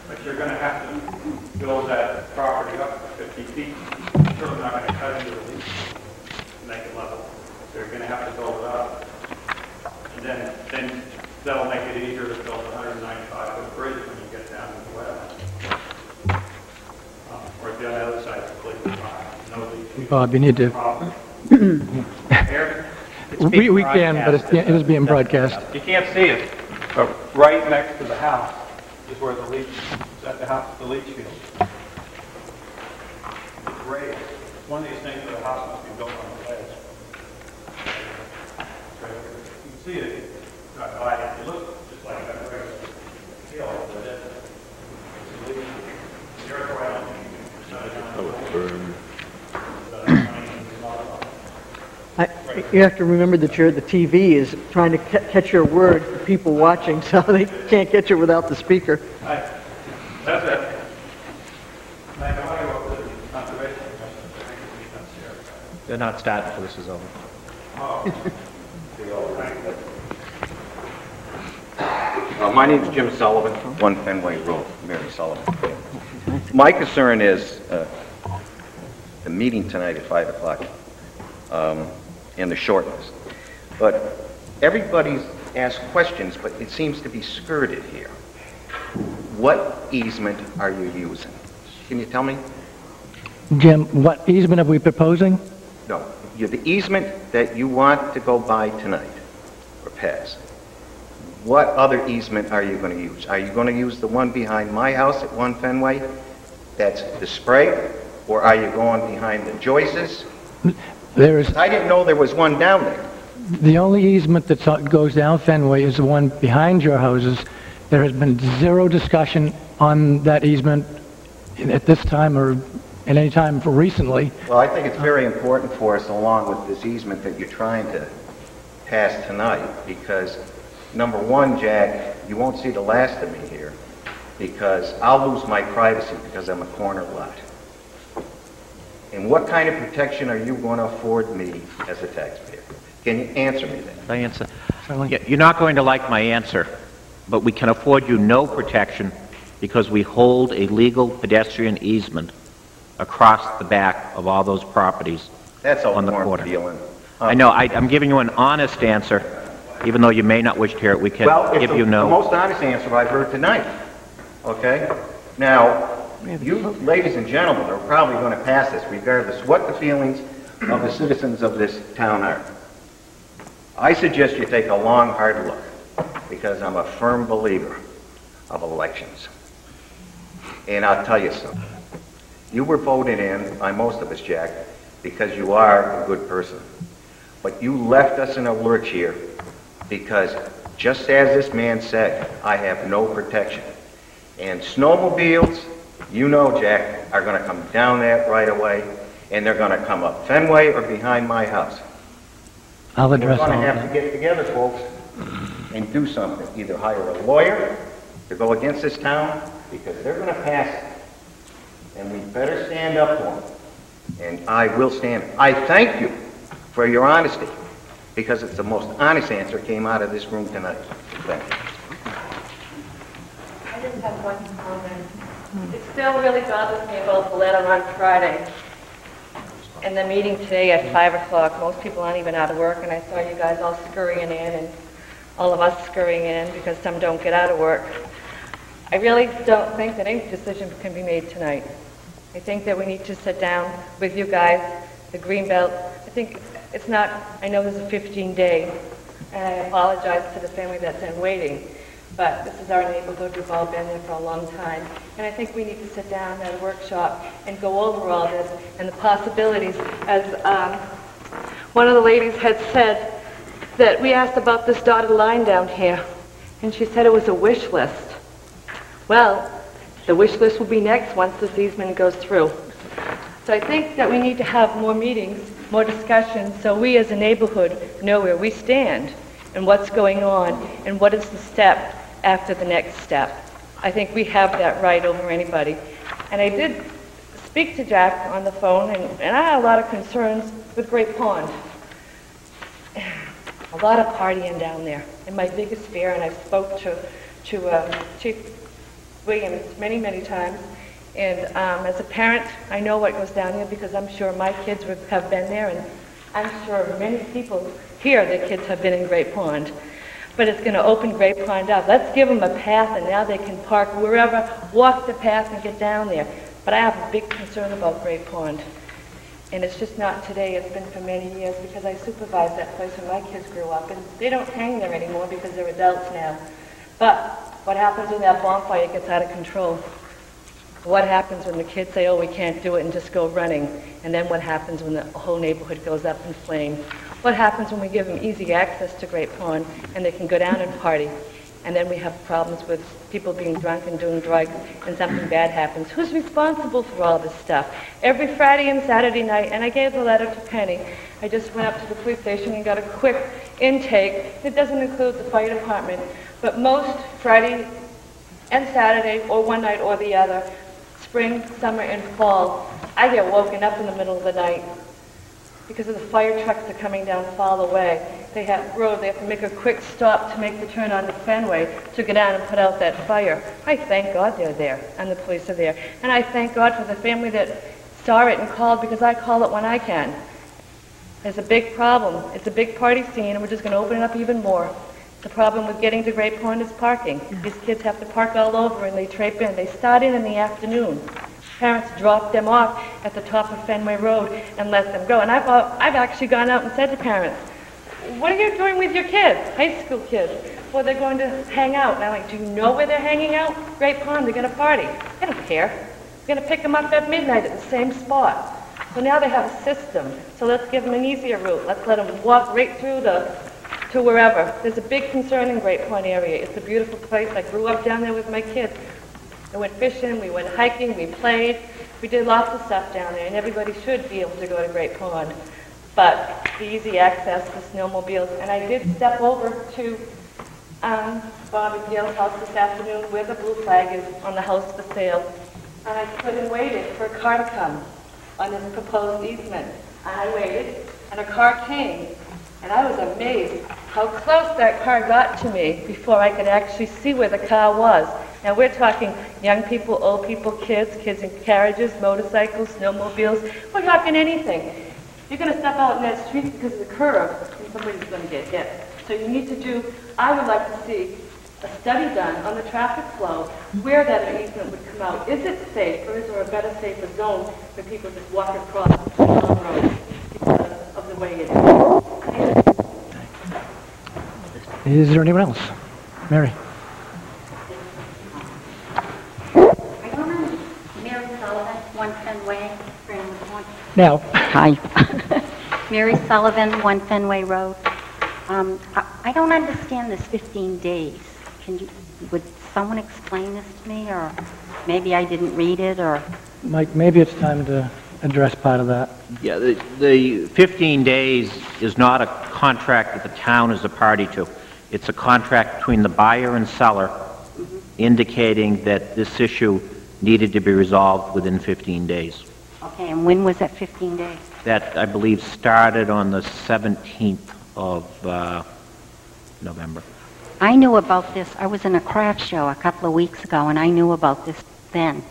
J: But you're going to have to build that property up to 50 feet. You're certainly not going to cut into the leach to make it level. So you're going to have to build it up. And then, then that'll make it easier to build a 195-foot bridge when you get down to the wetland. Um, Or the other side is completely fine, no leach.
A: Uh, Bob, you need to. We we can, but it's- it is being broadcast.
J: You can't see it, but right next to the house is where the leach, is at the house, the leach field. It's raised. One of these things where the house must be built on the ledge. You can see it, drive by it, it looks just like that regular field, but it- it's a leach. Therefore, I don't think you can shut it down.
D: I- You have to remember that you're, the TV is trying to ca- catch your word for people watching, so they can't catch it without the speaker.
J: Hi. That's it. I know I go to the conservation commission, I think it's
B: They're not starting until this is over.
Q: Uh, My is Jim Sullivan, 1 Fenway Road, Mary Sullivan. My concern is uh, the meeting tonight at 5 o'clock um, and the shortness. But everybody's asked questions, but it seems to be skirted here. What easement are you using? Can you tell me?
A: Jim, what easement are we proposing?
Q: No, you- the easement that you want to go by tonight, or pass, what other easement are you going to use? Are you going to use the one behind my house at 1 Fenway? That's the spray? Or are you going behind the Joyce's?
A: There is,
Q: I didn't know there was one down there.
A: the only easement that goes down Fenway is the one behind your houses. There has been zero discussion on that easement at this time or at any time for recently.
Q: Well, I think it's very important for us, along with this easement that you're trying to pass tonight, because, number one, Jack, you won't see the last of me here, because I'll lose my privacy because I'm a corner lot. And what kind of protection are you going to afford me as a taxpayer? Can you answer me that?
B: I answer? You're not going to like my answer, but we can afford you no protection because we hold a legal pedestrian easement across the back of all those properties
Q: That's a
B: on the corner.
Q: feeling.
B: I know, I- I'm giving you an honest answer, even though you may not wish to hear it, we can
Q: Well,
B: give
Q: the
B: you
Q: know.
B: the
Q: most honest answer I've heard tonight, okay? Now, you ladies and gentlemen are probably going to pass this regardless what the feelings of the citizens of this town are. I suggest you take a long, hard look, because I'm a firm believer of elections. And I'll tell you something. You were voted in by most of us, Jack, because you are a good person. But you left us in a lurch here because, just as this man said, I have no protection. And snowmobiles, you know, Jack, are going to come down that right away, and they're going to come up Fenway or behind my house.
A: I'll address
Q: We're
A: all
Q: going to have
A: that.
Q: to get together, folks, and do something. Either hire a lawyer to go against this town, because they're going to pass it. And we better stand up for them. And I will stand. I thank you for your honesty, because it's the most honest answer came out of this room tonight. Thank you.
G: I just have one comment. Mm. It still really bothers me about the letter on Friday and the meeting today at 5 o'clock. Most people aren't even out of work, and I saw you guys all scurrying in and all of us scurrying in because some don't get out of work. I really don't think that any decision can be made tonight. I think that we need to sit down with you guys, the Greenbelt. I think it's not, I know this is a 15-day, and I apologize to the family that's in waiting, but this is our neighborhood, we've all been there for a long time. And I think we need to sit down at a workshop and go over all this and the possibilities. As um, one of the ladies had said, that we asked about this dotted line down here, and she said it was a wish list. Well, the wish list will be next once this easement goes through. So I think that we need to have more meetings, more discussions, so we as a neighborhood know where we stand and what's going on and what is the step after the next step. I think we have that right over anybody. And I did speak to Jack on the phone, and, and I had a lot of concerns with Great Pond. A lot of partying down there. And my biggest fear, and I spoke to, to uh, Chief Williams many, many times, and um, as a parent, I know what goes down here because I'm sure my kids would have been there, and I'm sure many people here, their kids have been in Great Pond. But it's going to open Great Pond up. Let's give them a path, and now they can park wherever, walk the path and get down there. But I have a big concern about Great Pond. And it's just not today, it's been for many years because I supervised that place when my kids grew up. And they don't hang there anymore because they're adults now. But what happens when that bonfire gets out of control? What happens when the kids say, oh, we can't do it and just go running? And then what happens when the whole neighborhood goes up in flames? What happens when we give them easy access to Great Pond and they can go down and party? And then we have problems with people being drunk and doing drugs and something bad happens. Who's responsible for all this stuff? Every Friday and Saturday night, and I gave the letter to Penny. I just went up to the police station and got a quick intake. It doesn't include the fire department, but most Friday and Saturday, or one night or the other, spring, summer, and fall, I get woken up in the middle of the night because of the fire trucks that are coming down Fowler Way. They have road, they have to make a quick stop to make the turn onto Fenway to get out and put out that fire. I thank God they're there and the police are there. And I thank God for the family that saw it and called because I call it when I can. There's a big problem. It's a big party scene and we're just going to open it up even more. The problem with getting to Great Pond is parking. Mm-hmm. These kids have to park all over and they trape in. They start in in the afternoon. Parents drop them off at the top of Fenway Road and let them go. And I've, uh, I've actually gone out and said to parents, what are you doing with your kids, high school kids? Well, they're going to hang out. And I'm like, do you know where they're hanging out? Great Pond, they're going to party. They don't care. We're going to pick them up at midnight at the same spot. So now they have a system. So let's give them an easier route. Let's let them walk right through the, to wherever. There's a big concern in Great Pond area. It's a beautiful place. I grew up down there with my kids. I went fishing, we went hiking, we played. We did lots of stuff down there, and everybody should be able to go to Great Pond. But the easy access to snowmobiles, and I did step over to um, Bobby Gale's house this afternoon where the blue flag is on the house for sale. And I stood and waited for a car to come on this proposed easement. And I waited, and a car came. And I was amazed how close that car got to me before I could actually see where the car was. Now we're talking young people, old people, kids, kids in carriages, motorcycles, snowmobiles. We're talking anything. You're going to step out in that street because of the curve, and somebody's going to get hit. So you need to do, I would like to see a study done on the traffic flow, where that easement would come out. Is it safe, or is there a better, safer zone where people just walk across the road because of the way it is?
A: Is there anyone else? Mary?
R: Mary Sullivan, One Fenway, Greenwood.
A: Now.
R: Hi. Mary Sullivan, One Fenway Road. Um, I I don't understand this 15 days. Can you, would someone explain this to me, or maybe I didn't read it, or?
A: Mike, maybe it's time to address part of that.
B: Yeah, the, the 15 days is not a contract that the town is a party to. It's a contract between the buyer and seller indicating that this issue needed to be resolved within 15 days.
R: Okay, and when was that 15 days?
B: That, I believe, started on the 17th of uh, November.
R: I knew about this, I was in a craft show a couple of weeks ago, and I knew about this then.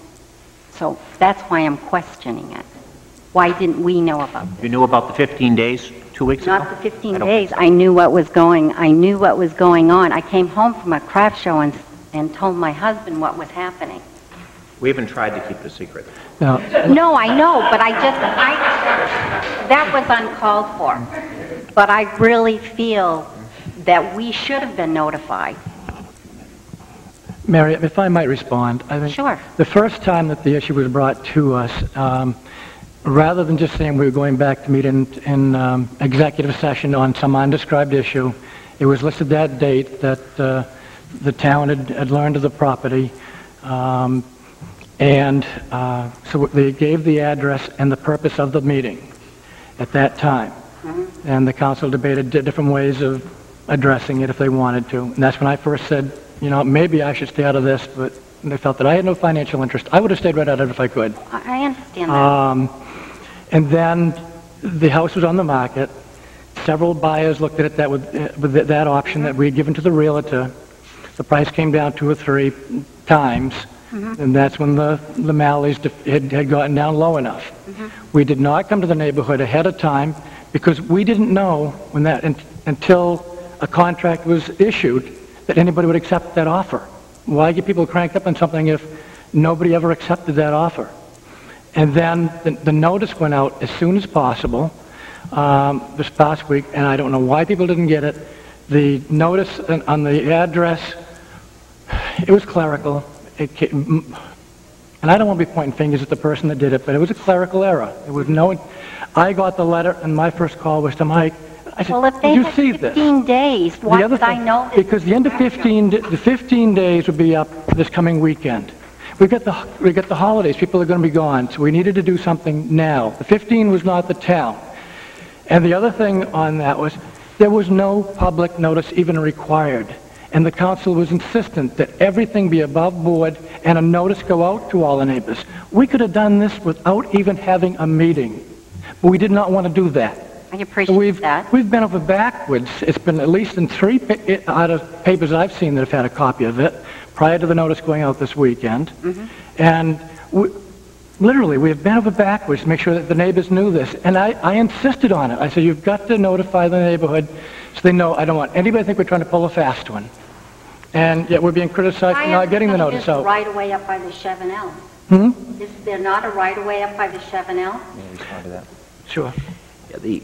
R: So that's why I'm questioning it. Why didn't we know about it?
B: You knew about the 15 days two weeks ago?
R: Not the 15
B: I
R: days. I knew what was going, I knew what was going on. I came home from a craft show and, and told my husband what was happening.
B: We even tried to keep the secret.
A: Now,
R: No, I know, but I just, I, that was uncalled for. But I really feel that we should have been notified.
A: Mary, if I might respond, I think
R: Sure.
A: the first time that the issue was brought to us, um, rather than just saying we were going back to meet in, in um, executive session on some undescribed issue, it was listed that date that uh, the town had, had learned of the property, um, and uh, so they gave the address and the purpose of the meeting at that time. And the council debated different ways of addressing it if they wanted to. And that's when I first said, you know, maybe I should stay out of this, but they felt that I had no financial interest. I would have stayed right out of it if I could.
R: I understand that.
A: Um, and then the house was on the market. Several buyers looked at it that with, uh, with that- that option that we had given to the realtor. The price came down two or three times, and that's when the, the Malleys def- had, had gotten down low enough. We did not come to the neighborhood ahead of time because we didn't know when that, un- until a contract was issued, that anybody would accept that offer. Why get people cranked up on something if nobody ever accepted that offer? And then the, the notice went out as soon as possible um, this past week, and I don't know why people didn't get it. The notice on the address, it was clerical. It and I don't want to be pointing fingers at the person that did it, but it was a clerical error. It was no. I got the letter, and my first call was to Mike. I said,
R: Well, if they
A: "Did you
R: had
A: see this?"
R: 15 days, why
A: other
R: I know this?
A: Because the end of 15, the 15 days would be up this coming weekend. We've got the, we've got the holidays, people are going to be gone, so we needed to do something now. The 15 was not the town. And the other thing on that was, there was no public notice even required. And the council was insistent that everything be above board and a notice go out to all the neighbors. We could have done this without even having a meeting, but we did not want to do that.
R: I appreciate
A: We've,
R: that.
A: we've been over backwards. It's been at least in three out of papers I've seen that have had a copy of it prior to the notice going out this weekend.
R: Mhm.
A: And we, literally, we have been over backwards to make sure that the neighbors knew this. And I, I insisted on it. I said, you've got to notify the neighborhood so they know I don't want anybody to think we're trying to pull a fast one. And yet we're being criticized for not getting the notice out.
R: right-of-way up by the Chevanel.
A: Hmm?
R: Is there not a right-of-way up by the Chevanel?
B: respond to that?
A: Sure.
B: Yeah, the,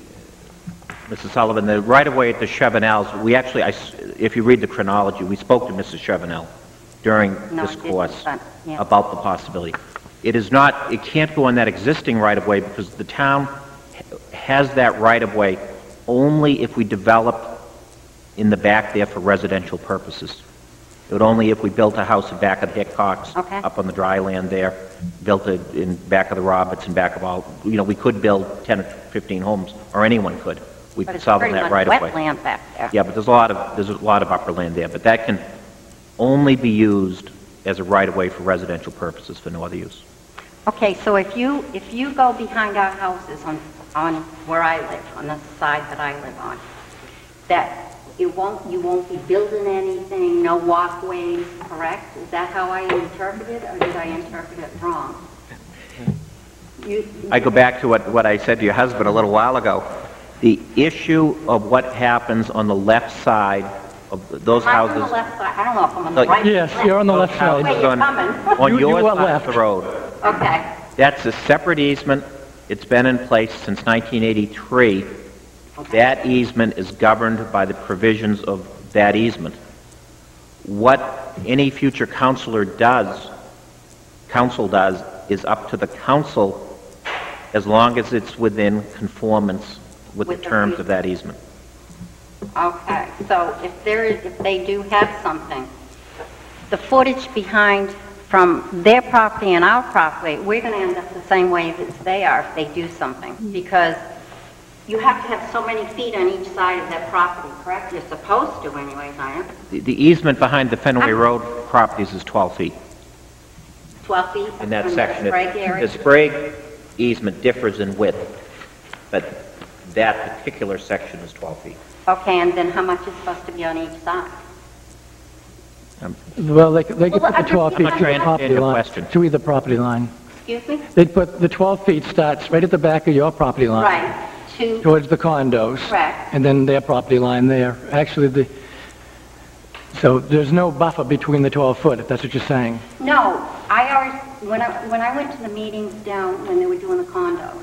B: Mrs. Sullivan, the right-of-way at the Chevanels, we actually, I s if you read the chronology, we spoke to Mrs. Chevanel during
R: No,
B: this course
R: but, yeah.
B: about the possibility. It is not, it can't go on that existing right-of-way because the town has that right-of-way only if we develop in the back there for residential purposes. It would only if we built a house in back of the Hickox,
R: Okay.
B: up on the dry land there, built it in back of the Roberts, and back of all, you know, we could build 10 or 15 homes, or anyone could. We
R: But
B: could
R: it's
B: solve
R: pretty
B: that
R: much
B: right of way.
R: wetland back there.
B: Yeah, but there's a lot of, there's a lot of upper land there, but that can only be used as a right of way for residential purposes for no other use.
R: Okay, so if you, if you go behind our houses on, on where I live, on the side that I live on, that it won't, you won't be building anything, no walkways, correct? Is that how I interpret it, or did I interpret it wrong? You,
B: I go back to what, what I said to your husband a little while ago. The issue of what happens on the left side of those
R: I'm on
B: houses.
R: the left side, I don't know if I'm on the right.
A: Yes, you're on the left side.
R: Where you
B: on,
R: coming?
B: on
A: You- you
B: your
A: are
B: side of the
A: left.
B: road.
R: Okay,
B: That's a separate easement. It's been in place since 1983. That easement is governed by the provisions of that easement. What any future counselor does, council does, is up to the council as long as it's within conformance with the
R: With the
B: terms of that easement.
R: okay. So if there is, if they do have something, the footage behind from their property and our property, we're going to end up the same way as they are if they do something. Mm-hmm. Because you have to have so many feet on each side of that property, correct? You're supposed to anyways, aren't you?
B: The- The easement behind the Fenway uh-huh. Road properties is 12 feet
R: 12 feet?
B: in that
R: from the
B: section.
R: Sprague
B: The? Sprague easement differs in width, but that particular section is 12 feet.
R: Okay, and then how much is supposed to be on each side?
A: Um, well, they, could- they could
R: Well,
A: put the 12 feet to the property line,
B: question.
A: to either property line.
R: Excuse me?
A: They'd put, the 12 feet starts right at the back of your property line.
R: Right, to,
A: Towards the condos.
R: Correct.
A: And then their property line there. Actually, the, so there's no buffer between the 12 foot, if that's what you're saying.
R: no, I always, when I, when I went to the meetings down when they were doing the condos,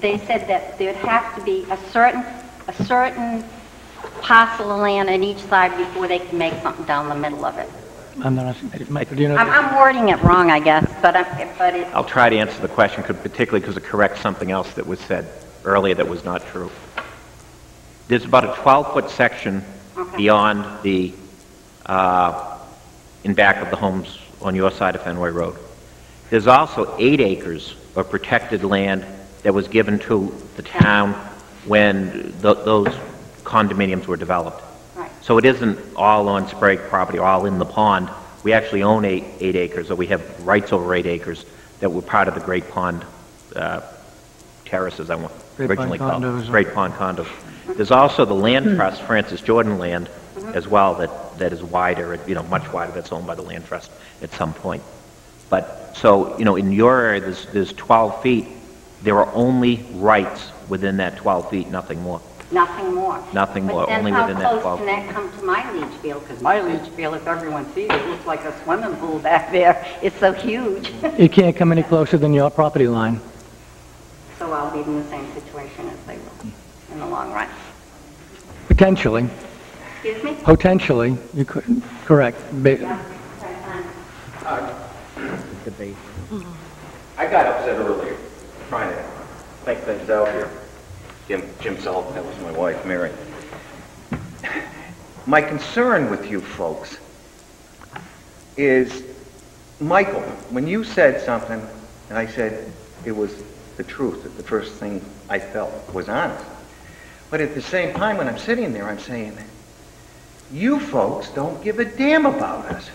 R: they said that there'd have to be a certain, a certain parcel of land on each side before they can make something down the middle of it.
A: I'm not, Michael, do you know?
R: I'm, I'm wording it wrong, I guess, but I, but it,
B: I'll try to answer the question, particularly because it corrects something else that was said earlier that was not true. There's about a 12-foot section
R: Okay.
B: beyond the, uh, in back of the homes on your side of Fenway Road. There's also eight acres of protected land that was given to the town when th- those condominiums were developed.
R: Right.
B: So it isn't all on Sprague property, all in the pond. We actually own eight, eight acres, or we have rights over eight acres that were part of the Great Pond uh, terraces, I want,
A: Great Pond
B: originally called.
A: condos.
B: Great Pond condos. There's also the land trust, Francis Jordan Land, as well, that, that is wider, you know, much wider, that's owned by the land trust at some point. But, so, you know, in your area, there's, there's 12 feet. There are only rights within that 12 feet, nothing more.
R: Nothing more.
B: Nothing more,
R: But
B: only
R: then
B: within that
R: how
B: 12
R: close can that come to my leach field? Because my leach field, if everyone sees it, looks like a swimming pool back there. It's so huge.
A: It can't come any closer than your property line.
R: So I'll be in the same situation as they will in the long run.
A: Potentially,
R: Excuse me?
A: potentially, you could, correct. Ba- um, uh,
B: Debate.
Q: I got upset earlier, trying to think things out here. Jim, Jim Sullivan, that was my wife, Mary. My concern with you folks is, Michael, when you said something, and I said it was the truth, that the first thing I felt was honest. But at the same time, when I'm sitting there, I'm saying, you folks don't give a damn about us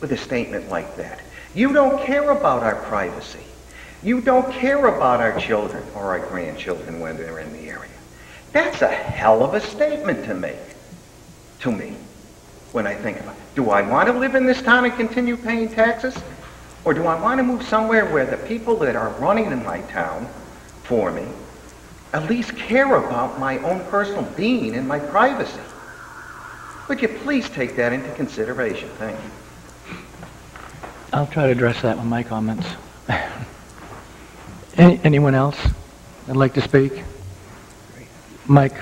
Q: with a statement like that. You don't care about our privacy. You don't care about our children or our grandchildren when they're in the area. That's a hell of a statement to make, to me, when I think about it. Do I want to live in this town and continue paying taxes? Or do I want to move somewhere where the people that are running in my town for me at least care about my own personal being and my privacy? Would you please take that into consideration? Thank you.
A: I'll try to address that with my comments. Any, anyone else that'd like to speak? Mike?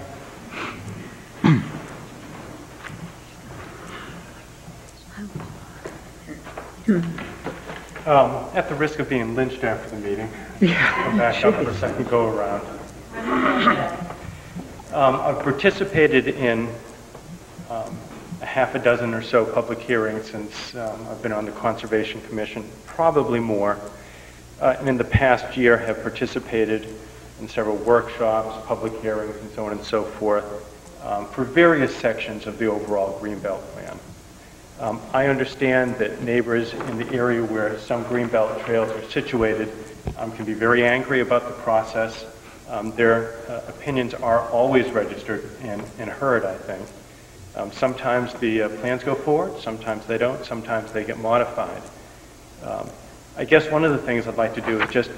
E: Um, At the risk of being lynched after the meeting, come back up for a second go around. Um, I've participated in um, a half a dozen or so public hearings since um, I've been on the Conservation Commission, probably more. Uh, And in the past year, have participated in several workshops, public hearings, and so on and so forth, um, for various sections of the overall Greenbelt Plan. Um, I understand that neighbors in the area where some greenbelt trails are situated um, can be very angry about the process. Um, their uh, opinions are always registered and, and heard, I think. Um, sometimes the uh, plans go forward, sometimes they don't, sometimes they get modified. I guess one of the things I'd like to do is just,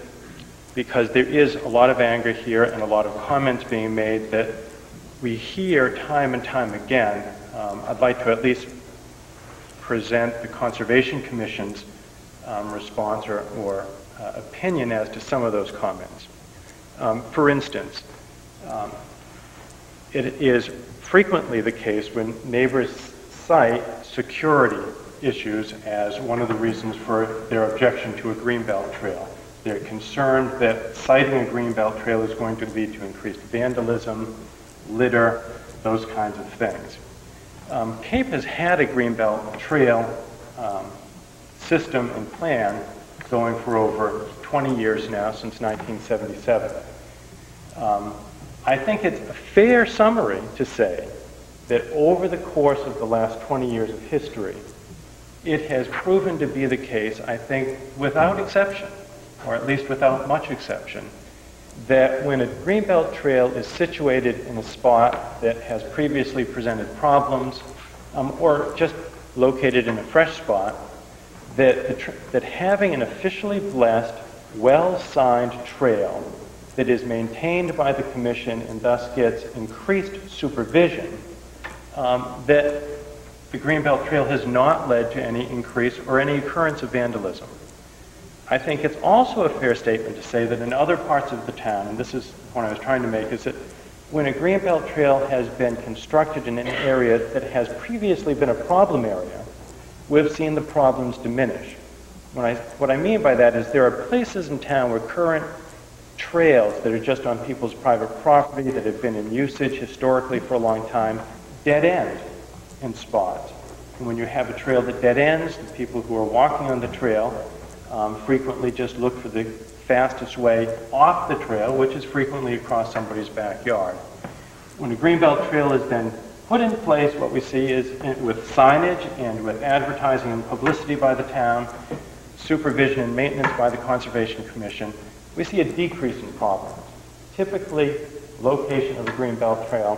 E: because there is a lot of anger here and a lot of comments being made that we hear time and time again, um, I'd like to at least present the Conservation Commission's um, response or, or uh, opinion as to some of those comments. Um, for instance, um, it is frequently the case when neighbors cite security issues as one of the reasons for their objection to a greenbelt trail. They're concerned that citing a greenbelt trail is going to lead to increased vandalism, litter, those kinds of things. Um, Cape has had a greenbelt trail um, system and plan going for over 20 years now, since 1977. Um, I think it's a fair summary to say that over the course of the last 20 years of history, it has proven to be the case, I think, without exception, or at least without much exception, that when a greenbelt trail is situated in a spot that has previously presented problems, um, or just located in a fresh spot, that, tr- that having an officially blessed, well-signed trail that is maintained by the commission and thus gets increased supervision, um, that the Greenbelt Trail has not led to any increase or any occurrence of vandalism. I think it's also a fair statement to say that in other parts of the town, and this is the point I was trying to make, is that when a Greenbelt Trail has been constructed in an area that has previously been a problem area, we've seen the problems diminish. I, what I mean by that is there are places in town where current trails that are just on people's private property that have been in usage historically for a long time dead end in spots. And when you have a trail that dead ends, the people who are walking on the trail um, frequently just look for the fastest way off the trail, which is frequently across somebody's backyard. When a greenbelt trail is then put in place, what we see is in, with signage and with advertising and publicity by the town, supervision and maintenance by the Conservation Commission, we see a decrease in problems. Typically, location of the greenbelt trail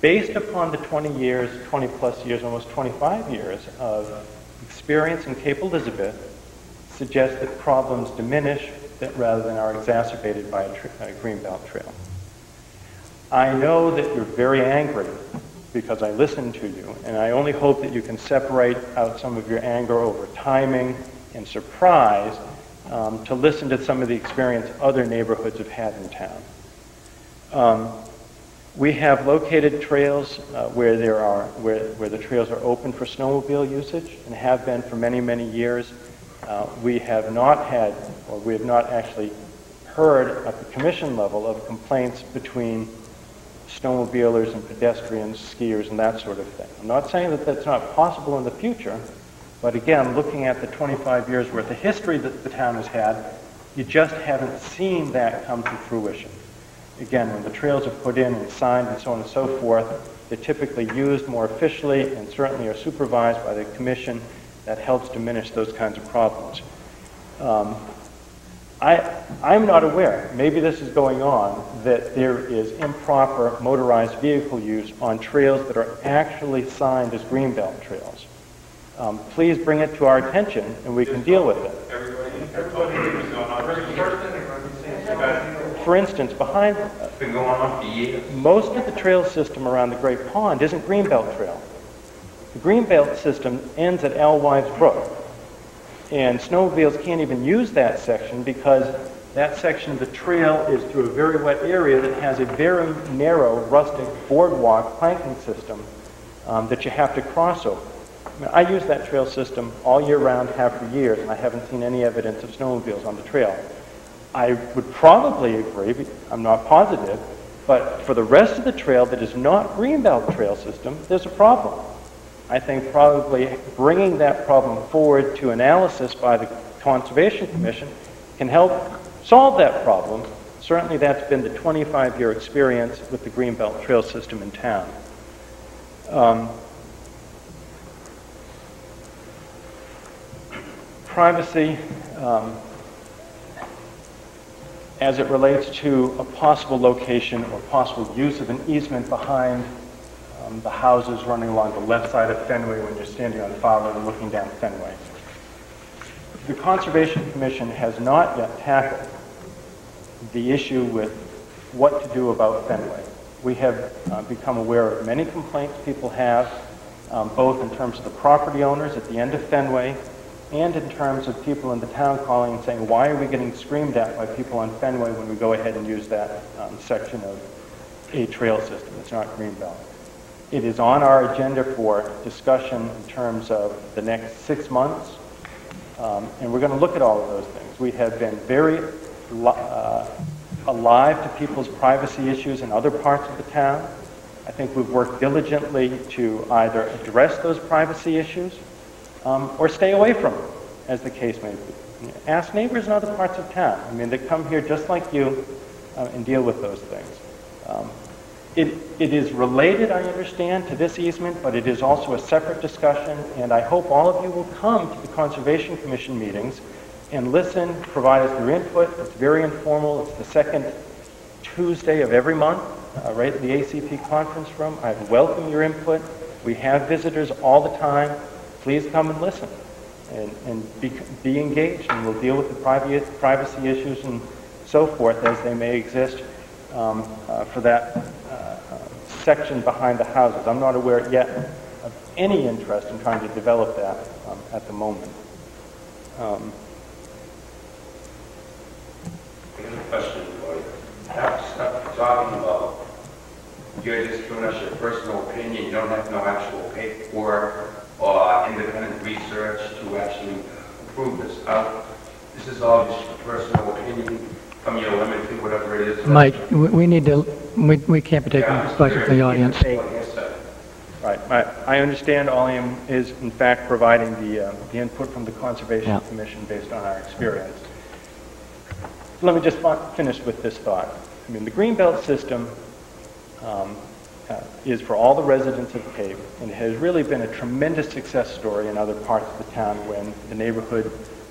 E: based upon the 20 years, 20 plus years, almost 25 years of experience in Cape Elizabeth, suggests that problems diminish that rather than are exacerbated by a, tra- a greenbelt trail. I know that you're very angry because I listened to you, and I only hope that you can separate out some of your anger over timing and surprise um, to listen to some of the experience other neighborhoods have had in town. Um, we have located trails uh, where there are where, where the trails are open for snowmobile usage and have been for many many years. Uh, we have not had, or we have not actually heard at the commission level of complaints between snowmobilers and pedestrians, skiers, and that sort of thing. I'm not saying that that's not possible in the future, but again, looking at the 25 years worth of history that the town has had, you just haven't seen that come to fruition. Again, when the trails are put in and signed and so on and so forth, they're typically used more officially and certainly are supervised by the commission. That helps diminish those kinds of problems. Um, I, I'm not aware, maybe this is going on, that there is improper motorized vehicle use on trails that are actually signed as greenbelt trails. Um, Please bring it to our attention, and we can deal with it. For instance, behind,
H: Been going on for years.
E: most of the trail system around the Great Pond isn't greenbelt trail. The greenbelt system ends at Alewives Brook. And snowmobiles can't even use that section because that section of the trail is through a very wet area that has a very narrow rustic boardwalk planking system um, that you have to cross over. I, mean, I use that trail system all year round, half for years, and I haven't seen any evidence of snowmobiles on the trail. I would probably agree, I'm not positive, but for the rest of the trail that is not Greenbelt Trail system, there's a problem. I think probably bringing that problem forward to analysis by the Conservation Commission can help solve that problem. Certainly that's been the 25-year experience with the Greenbelt Trail system in town. Um, privacy, um, as it relates to a possible location or possible use of an easement behind um, the houses running along the left side of Fenway when you're standing on Fowler and looking down Fenway. The Conservation Commission has not yet tackled the issue with what to do about Fenway. We have uh, become aware of many complaints people have, um, both in terms of the property owners at the end of Fenway and in terms of people in the town calling and saying, why are we getting screamed at by people on Fenway when we go ahead and use that um, section of a trail system? It's not Greenbelt. It is on our agenda for discussion in terms of the next six months, um, and we're going to look at all of those things. We have been very uh, alive to people's privacy issues in other parts of the town. I think we've worked diligently to either address those privacy issues um, or stay away from as the case may be. Ask neighbors in other parts of town. I mean, they come here just like you uh, and deal with those things. Um, it, it is related, I understand, to this easement, but it is also a separate discussion, and I hope all of you will come to the Conservation Commission meetings and listen, provide us your input. It's very informal. It's the second Tuesday of every month, uh, right at the ACP conference room. I welcome your input. We have visitors all the time. Please come and listen and, and be, be engaged, and we'll deal with the privacy, privacy issues and so forth as they may exist um, uh, for that uh, uh, section behind the houses. I'm not aware yet of any interest in trying to develop that um, at the moment. Um,
H: I question for you. Talking about, you're just giving us your personal opinion, you don't have no actual paperwork or independent research to actually prove this. Uh, This is all just personal opinion from your limited, whatever it is.
A: Mike, we we need to, we we can't be taking questions from the audience.
E: Right. I, I understand all I am is, in fact, providing the, uh, the input from the Conservation
A: Yeah.
E: Commission based on our experience. Let me just finish with this thought. I mean, the Greenbelt system um, uh, is for all the residents of Cape, and has really been a tremendous success story in other parts of the town when the neighborhood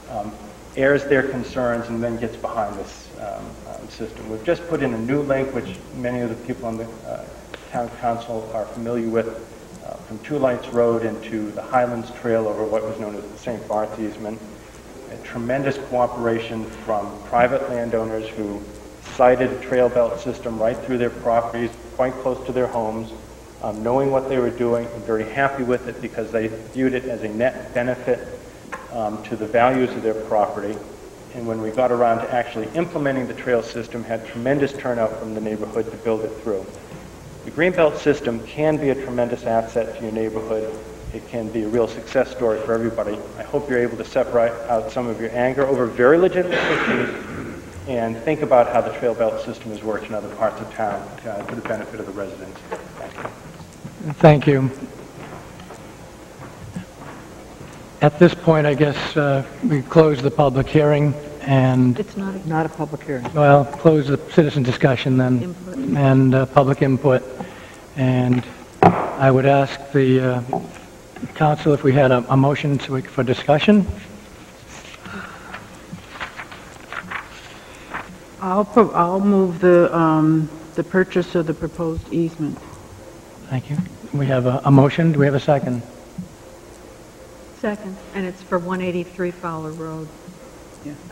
E: um, airs their concerns and then gets behind this um, um, system. We've just put in a new link, which many of the people on the uh, town council are familiar with, uh, from Two Lights Road into the Highlands Trail over what was known as the St. Barth easement. A tremendous cooperation from private landowners who sited trail belt system right through their properties, quite close to their homes, um, knowing what they were doing and very happy with it because they viewed it as a net benefit um, to the values of their property. And when we got around to actually implementing the trail system, had tremendous turnout from the neighborhood to build it through. The Greenbelt system can be a tremendous asset to your neighborhood. It can be a real success story for everybody. I hope you're able to separate out some of your anger over very legitimate issues and think about how the trail belt system has worked in other parts of town uh, to the benefit of the residents. Thank you.
A: Thank you. At this point, I guess uh, we close the public hearing and,
D: It's not, not a public hearing.
A: well, close the citizen discussion then, and uh, public input. And I would ask the uh, council if we had a a motion to- for discussion.
S: I'll, pro- I'll move the, um, the purchase of the proposed easement.
A: Thank you. We have a, a motion. Do we have a second?
O: Second, and it's for 183 Fowler Road,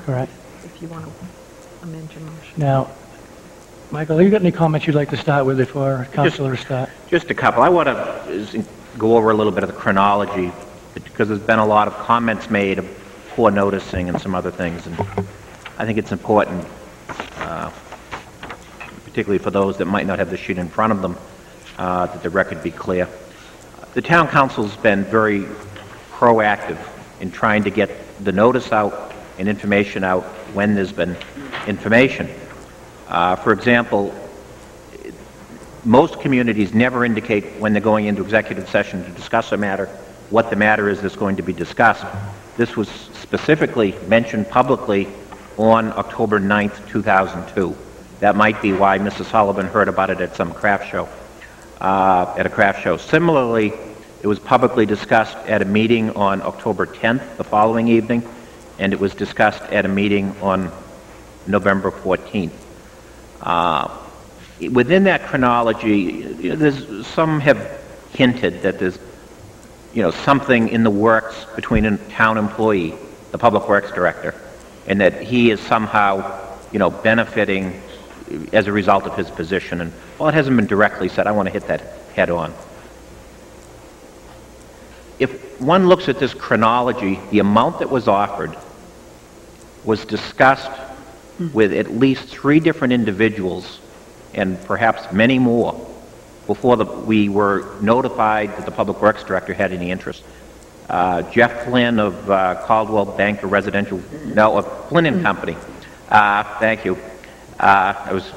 A: Correct.
O: if you want to amend your motion.
A: Now, Michael, have you got any comments you'd like to start with before Councilor Scott?
B: Just a couple. I want to go over a little bit of the chronology, because there's been a lot of comments made of poor noticing and some other things, and I think it's important, particularly for those that might not have the sheet in front of them, uh, that the record be clear. The town council's been very proactive in trying to get the notice out and information out when there's been information. Uh, For example, most communities never indicate when they're going into executive session to discuss a matter, what the matter is that's going to be discussed. This was specifically mentioned publicly on October 9th, 2002. That might be why Mrs. Sullivan heard about it at some craft show, uh, at a craft show. Similarly, it was publicly discussed at a meeting on October 10th, the following evening, and it was discussed at a meeting on November 14th. Uh, within that chronology, there's, some have hinted that there's, you know, something in the works between a town employee, the public works director, and that he is somehow, you know, benefiting as a result of his position. And while it hasn't been directly said, I want to hit that head on. If one looks at this chronology, the amount that was offered was discussed with at least three different individuals and perhaps many more before the, we were notified that the Public Works Director had any interest. Uh, Jeff Flynn of uh, Coldwell Banker Residential, no, of Flynn and Company. Uh, thank you. Uh, I was,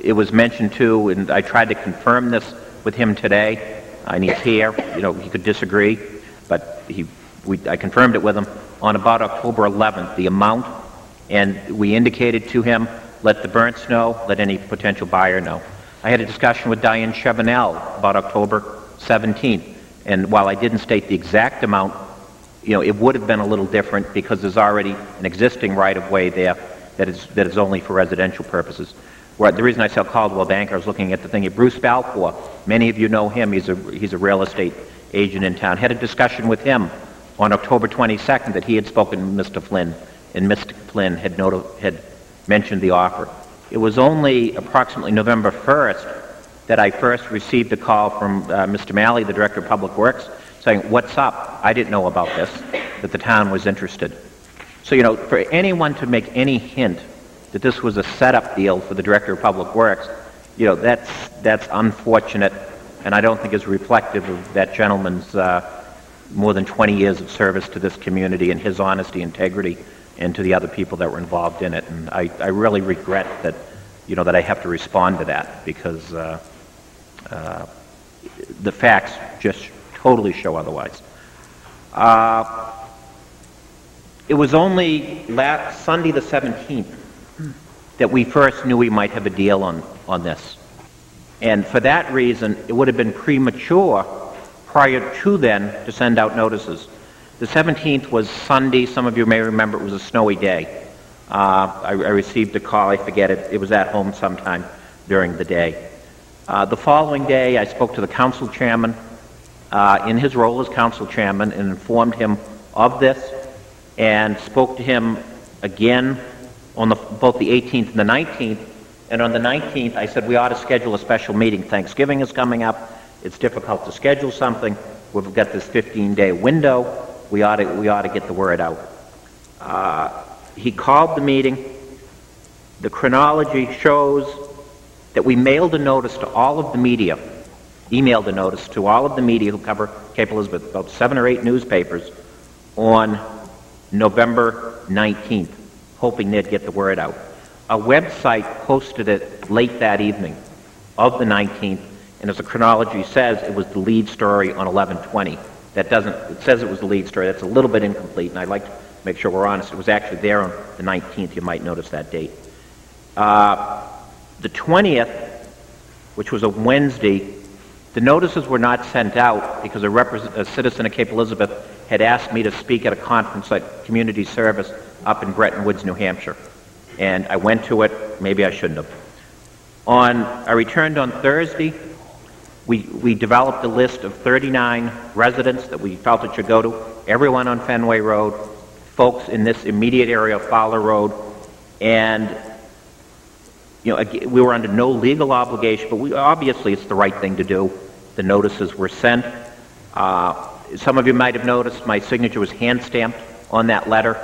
B: it was mentioned too, and I tried to confirm this with him today, and he's here. You know, he could disagree, but he, we, I confirmed it with him on about October 11th, the amount, and we indicated to him, let the Burnts know, let any potential buyer know. I had a discussion with Diane Chevanel about October 17th, and while I didn't state the exact amount, you know, it would have been a little different because there's already an existing right-of-way there that is, that is only for residential purposes. Well, the reason I said Coldwell Banker, I was looking at the thing, Bruce Balfour, many of you know him, he's a, he's a real estate agent in town, had a discussion with him on October 22nd that he had spoken to Mr. Flynn, and Mr. Flynn had, had mentioned the offer. It was only approximately November 1st that I first received a call from uh, Mr. Malley, the Director of Public Works, saying, what's up? I didn't know about this, that the town was interested. So, you know, for anyone to make any hint that this was a setup deal for the Director of Public Works, you know, that's, that's unfortunate, and I don't think is reflective of that gentleman's uh, more than 20 years of service to this community and his honesty, integrity, and to the other people that were involved in it. And I, I really regret that, you know, that I have to respond to that because uh, uh, the facts just totally show otherwise. Uh, it was only last Sunday the 17th that we first knew we might have a deal on, on this. And for that reason, it would have been premature prior to then to send out notices. The 17th was Sunday. Some of you may remember it was a snowy day. Uh, I, I received a call. I forget it. It was at home sometime during the day. Uh, the following day, I spoke to the council chairman uh, in his role as council chairman and informed him of this and spoke to him again on the, both the 18th and the 19th. And on the 19th, I said we ought to schedule a special meeting. Thanksgiving is coming up. It's difficult to schedule something. We've got this 15-day window. We ought to, we ought to get the word out. Uh, he called the meeting. The chronology shows that we mailed a notice to all of the media, emailed a notice to all of the media who cover Cape Elizabeth, about seven or eight newspapers, on November 19th, hoping they'd get the word out. A website posted it late that evening of the 19th, and as the chronology says, it was the lead story on 1120. That doesn't, it says it was the lead story. That's a little bit incomplete, and I'd like to make sure we're honest. It was actually there on the 19th. You might notice that date. Uh, the 20th, which was a Wednesday, the notices were not sent out because a, a citizen of Cape Elizabeth had asked me to speak at a conference at Community Service up in Bretton Woods, New Hampshire. and I went to it, maybe I shouldn't have. On, I returned on Thursday, we, we developed a list of 39 residents that we felt it should go to, everyone on Fenway Road, folks in this immediate area of Fowler Road, and, you know, we were under no legal obligation, but we, obviously it's the right thing to do. The notices were sent. Uh, some of you might have noticed my signature was hand-stamped on that letter.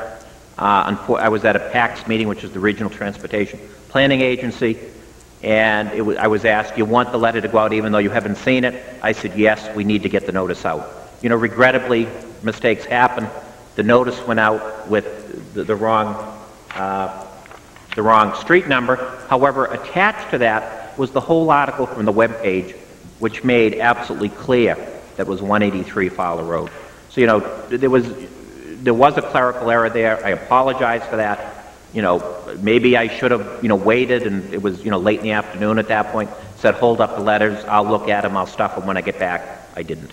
B: Uh, I was at a PACTS meeting, which is the Regional Transportation Planning Agency, and it was, I was asked, you want the letter to go out even though you haven't seen it? I said, yes, we need to get the notice out. You know, regrettably, mistakes happen. The notice went out with the, the wrong, uh, the wrong street number. However, attached to that was the whole article from the webpage, which made absolutely clear that was 183 Fowler Road. So, you know, there was, there was a clerical error there. I apologize for that. You know, maybe I should have, you know, waited, and it was, you know, late in the afternoon at that point. Said, hold up the letters. I'll look at them. I'll stuff them when I get back. I didn't.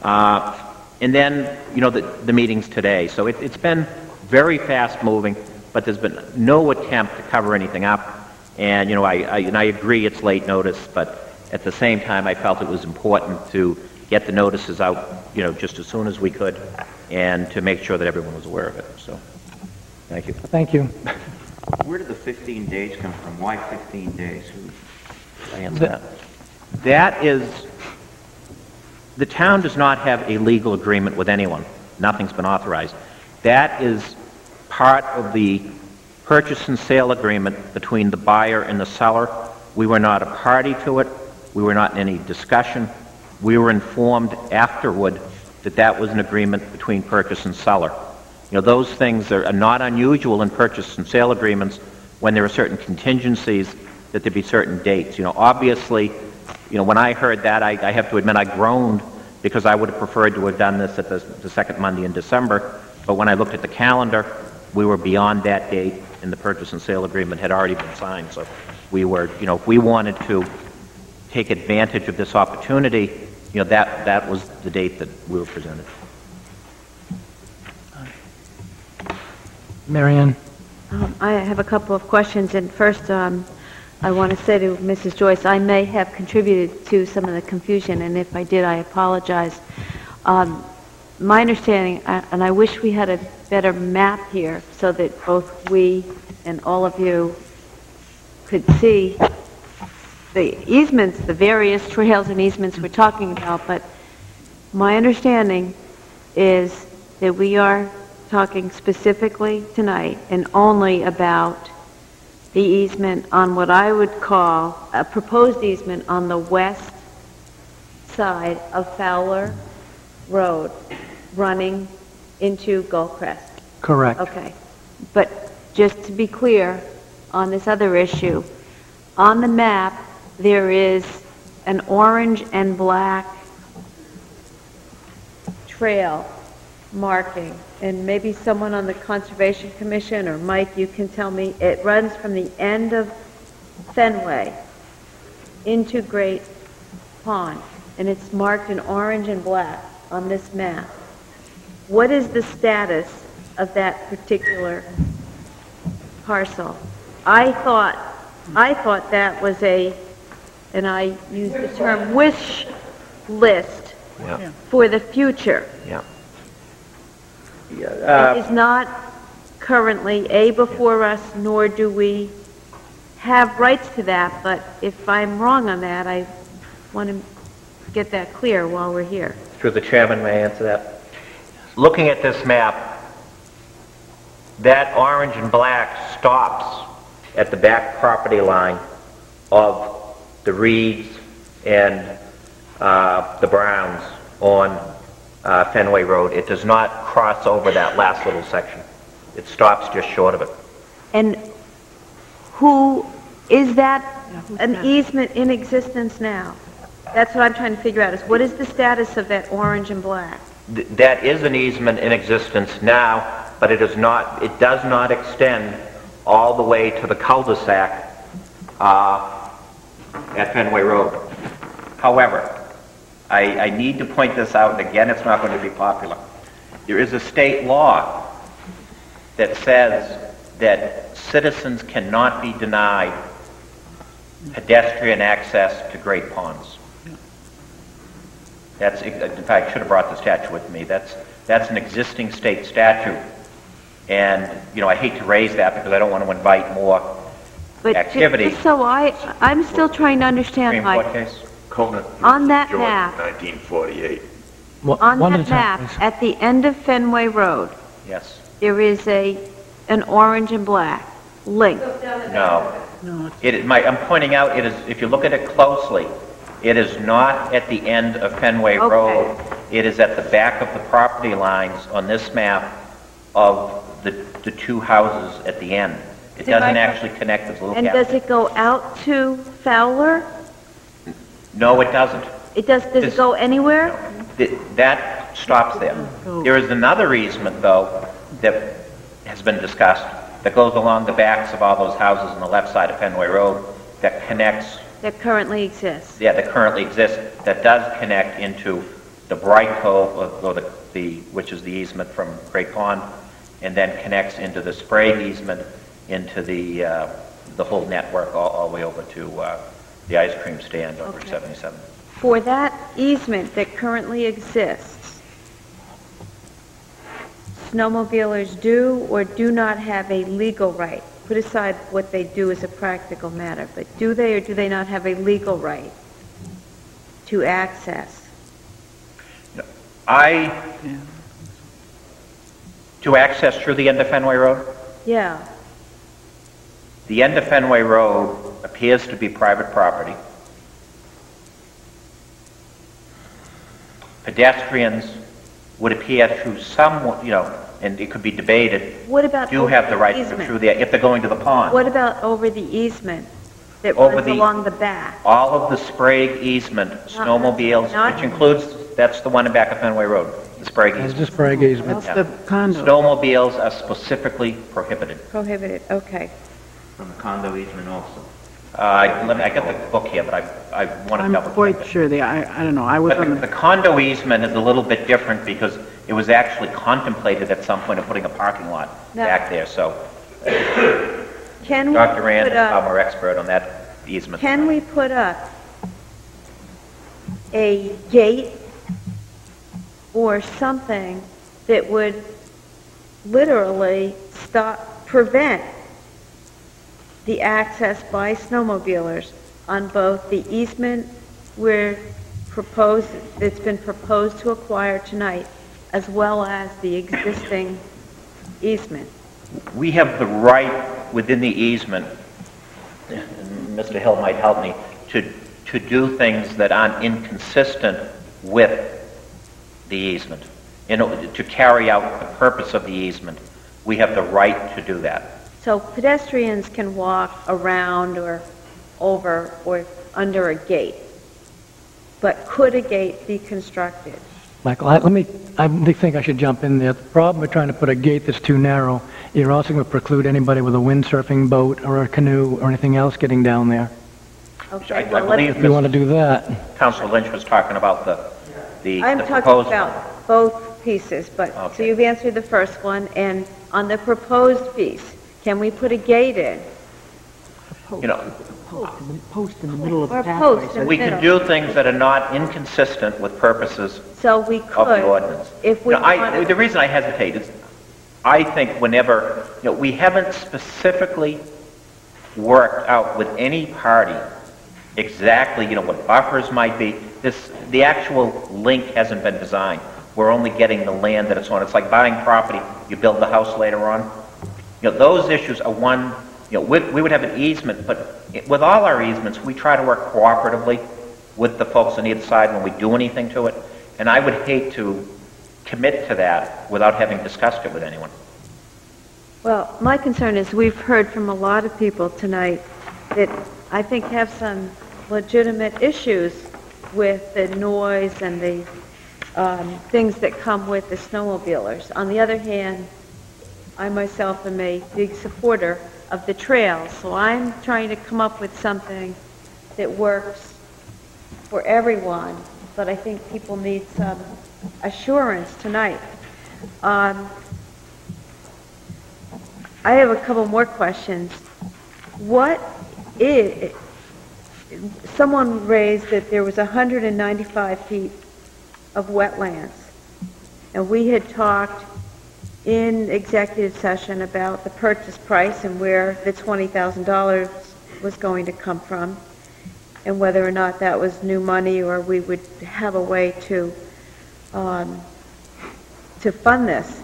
B: Uh, and then, you know, the, the meetings today. So it, it's been very fast moving, but there's been no attempt to cover anything up. And, you know, I, I, and I agree it's late notice, but at the same time, I felt it was important to get the notices out, you know, just as soon as we could, and to make sure that everyone was aware of it. So, thank you.
A: Thank you.
F: Where did the 15 days come from? Why 15 days? Who-
B: I that. That is, the town does not have a legal agreement with anyone. Nothing's been authorized. That is part of the purchase and sale agreement between the buyer and the seller. We were not a party to it. We were not in any discussion. We were informed afterward that that was an agreement between purchase and seller. You know, those things are not unusual in purchase and sale agreements when there are certain contingencies that there be certain dates. You know, obviously, you know, when I heard that, I, I have to admit I groaned because I would have preferred to have done this at the, the second Monday in December. But when I looked at the calendar, we were beyond that date and the purchase and sale agreement had already been signed. So we were, you know, if we wanted to take advantage of this opportunity, you know, that, that was the date that we were presented.
A: Marianne?
O: Um, I have a couple of questions, and first, um, I want to say to Mrs. Joyce, I may have contributed to some of the confusion, and if I did, I apologize. Um, My understanding, and I wish we had a better map here so that both we and all of you could see the easements, the various trails and easements we're talking about, but my understanding is that we are talking specifically tonight and only about the easement on what I would call a proposed easement on the west side of Fowler Road, running into Gullcrest.
A: Correct.
O: Okay. But just to be clear on this other issue, on the map, there is an orange and black trail marking, and maybe someone on the Conservation Commission, or Mike, you can tell me, it runs from the end of Fenway into Great Pond, and it's marked in orange and black on this map. What is the status of that particular parcel? I thought, I thought that was a, and I use the term wish list
B: Yeah.
O: for the future.
B: Yeah.
O: It uh, is not currently A before us, nor do we have rights to that, but if I'm wrong on that, I want to get that clear while we're here.
B: Through the chairman, may I answer that? Looking at this map, that orange and black stops at the back property line of the Reeds and uh, the Browns on uh, Fenway Road. It does not cross over that last little section. It stops just short of it.
O: And who, is that an easement in existence now? That's what I'm trying to figure out, is what is the status of that orange and black?
B: Th- That is an easement in existence now, but it is not, it does not extend all the way to the cul-de-sac uh, at Fenway Road. However, I, I need to point this out, and again, it's not going to be popular. There is a state law that says that citizens cannot be denied pedestrian access to Great Ponds. That's, in fact, I should have brought the statute with me. That's, that's an existing state statute. And, you know, I hate to raise that because I don't want to invite more
O: But
B: activity.
O: just so I, I'm still trying to understand,
B: Supreme
O: Mike.
B: Court case?
C: Conant
O: On that
C: Jordan,
O: map.
C: 1948.
O: On
A: at
O: that map,
A: please.
O: at the end of Fenway Road,
B: Yes.
O: there is a, an orange and black link.
B: No. It, my, I'm pointing out, it is, if you look at it closely, it is not at the end of Fenway
O: Okay.
B: Road. It is at the back of the property lines on this map of the, the two houses at the end. It
O: See,
B: doesn't actually connect the blue
O: And does
B: cap.
O: it go out to Fowler?
B: No, it doesn't.
O: It does, does it go anywhere?
B: Th- That stops there. Oh. There is another easement, though, that has been discussed, that goes along the backs of all those houses on the left side of Fenway Road, that connects
O: That currently exists?
B: yeah, that currently exists, that does connect into the Bright Cove, or- or the, the, which is the easement from Great Pond, and then connects into the Sprague easement, into the, uh, the whole network, all, all the way over to, uh, the ice cream stand over
O: Okay.
B: 77.
O: For that easement that currently exists, snowmobilers do or do not have a legal right? Put aside what they do as a practical matter, but do they or do they not have a legal right to access?
B: I, to access through the end of Fenway Road,
O: Yeah,
B: the end of Fenway Road appears to be private property. Pedestrians would appear through some, you know, and it could be debated,
O: what about
B: do
O: over
B: have the right to go
O: easement?
B: through there if they're going to the pond.
O: What about over the easement that
B: Over
O: runs
B: the-
O: along the back?
B: All of the Sprague easement, snowmobiles,
O: not-
B: which includes, that's the one in back of Fenway Road, the Sprague
A: It's
B: easement.
A: just Sprague easement.
S: That's the condo.
B: Snowmobiles are specifically prohibited.
O: Prohibited, okay.
F: From the condo easement also.
B: Uh, I let me- I got the book here, but I, I want to
S: I'm
B: double check
S: quite sure they, I, I don't know, I was
B: But
S: on
B: the
S: the,
B: the condo easement is a little bit different because it was actually contemplated at some point of putting a parking lot
O: Now-
B: back there, so
O: Can we
B: Dr. Rand
O: put
B: is
O: up-
B: far more expert on that easement.
O: Can we put up a gate or something that would literally stop, prevent the access by snowmobilers on both the easement we're proposed, that's been proposed to acquire tonight, as well as the existing easement?
B: We have the right within the easement, Mr. Hill might help me, to, to do things that aren't inconsistent with the easement. In order to carry out the purpose of the easement, we have the right to do that.
O: So pedestrians can walk around or over or under a gate, but could a gate be constructed?
A: Michael, I- let me, I think I should jump in there. The problem with trying to put a gate that's too narrow, you're also going to preclude anybody with a windsurfing boat or a canoe or anything else getting down there.
O: Okay,
B: I
O: well,
B: believe
O: let's,
A: If you want to do that.
B: Councilor Lynch was talking about the, the
O: I'm
B: the
O: talking
B: proposed...
O: about both pieces, but, so you've answered the first one, and on the proposed piece, can we put a gate in?
B: You know,
S: post in the, post in the middle of
O: Or
S: the
O: a
S: pathway.
O: post
S: so
O: in
B: we can do things that are not inconsistent with purposes
O: So we
B: of the
O: could,
B: ordinance.
O: if we
B: You know, I-
O: wanted...
B: The reason I hesitate is, I think whenever, you know, we haven't specifically worked out with any party exactly, you know, what buffers might be. This, the actual link hasn't been designed. We're only getting the land that it's on. It's like buying property, you build the house later on. You know, those issues are one, you know, we, we would have an easement, but it- with all our easements, we try to work cooperatively with the folks on either side when we do anything to it. And I would hate to commit to that without having discussed it with anyone.
O: Well, my concern is we've heard from a lot of people tonight that I think have some legitimate issues with the noise and the um, things that come with the snowmobilers. On the other hand, I myself am a big supporter of the trails, so I'm trying to come up with something that works for everyone, but I think people need some assurance tonight. Um, I have a couple more questions. What is, someone raised that there was 195 feet of wetlands, and we had talked in executive session about the purchase price and where the $20,000 was going to come from, and whether or not that was new money or we would have a way to, um, to fund this.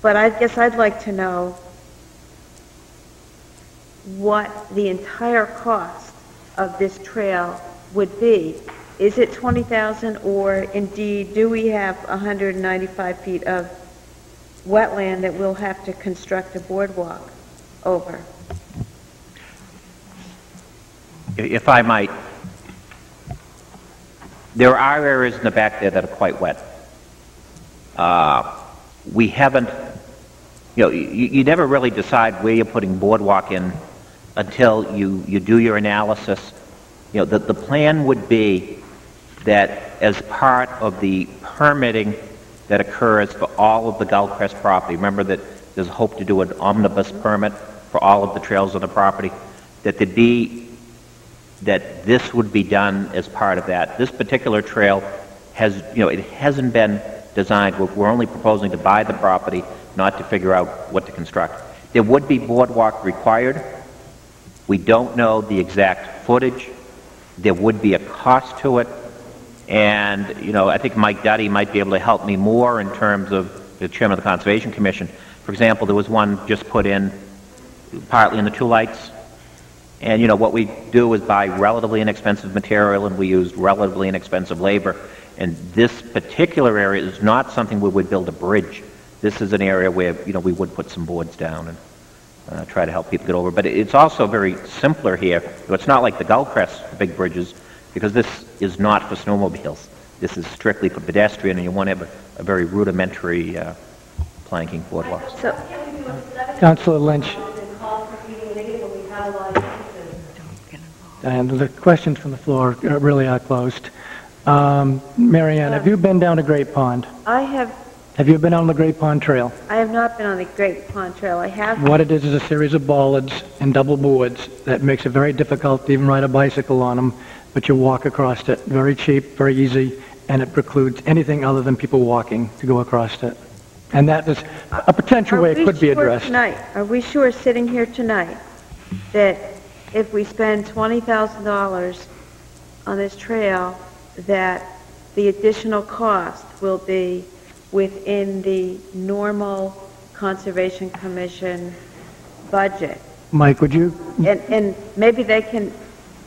O: But I guess I'd like to know what the entire cost of this trail would be. Is it 20,000 or indeed do we have 195 feet of wetland that we'll have to construct a boardwalk over?
B: If I might, there are areas in the back there that are quite wet. Uh, We haven't, you know, you, you never really decide where you're putting boardwalk in until you, you do your analysis. You know, the, the plan would be that as part of the permitting that occurs for all of the Gullcrest property, remember that there's hope to do an omnibus permit for all of the trails on the property, that there'd be, that this would be done as part of that. This particular trail has, you know, it hasn't been designed, we're we're only proposing to buy the property, not to figure out what to construct. There would be boardwalk required. We don't know the exact footage. There would be a cost to it. And, you know, I think Mike Duddy might be able to help me more in terms of the chairman of the Conservation Commission. For example, there was one just put in partly in the two lights. And, you know, what we do is buy relatively inexpensive material and we use relatively inexpensive labor. And this particular area is not something we'd build a bridge. This is an area where, you know, we would put some boards down and uh, try to help people get over. But it's also very simpler here. It's not like the Gullcrest big bridges, because this is not for snowmobiles. This is strictly for pedestrian, and you want to have a, a very rudimentary uh, planking boardwalk.
O: So,
A: Councilor Lynch. And the questions from the floor really are closed. Um, Mary Ann, have you been down to Great Pond?
O: I have,
A: Have you been on the Great Pond Trail?
O: I have not been on the Great Pond Trail. I have.
A: What it is is a series of bollards and double boards that makes it very difficult to even ride a bicycle on them, but you walk across it. Very cheap, very easy, and it precludes anything other than people walking to go across it. And that is a potential way it could be
O: Are we
A: addressed.
O: tonight, are we sure sitting here tonight that if we spend $20,000 on this trail, that the additional cost will be within the normal Conservation Commission budget?
A: Mike, would you?
O: And, and maybe they can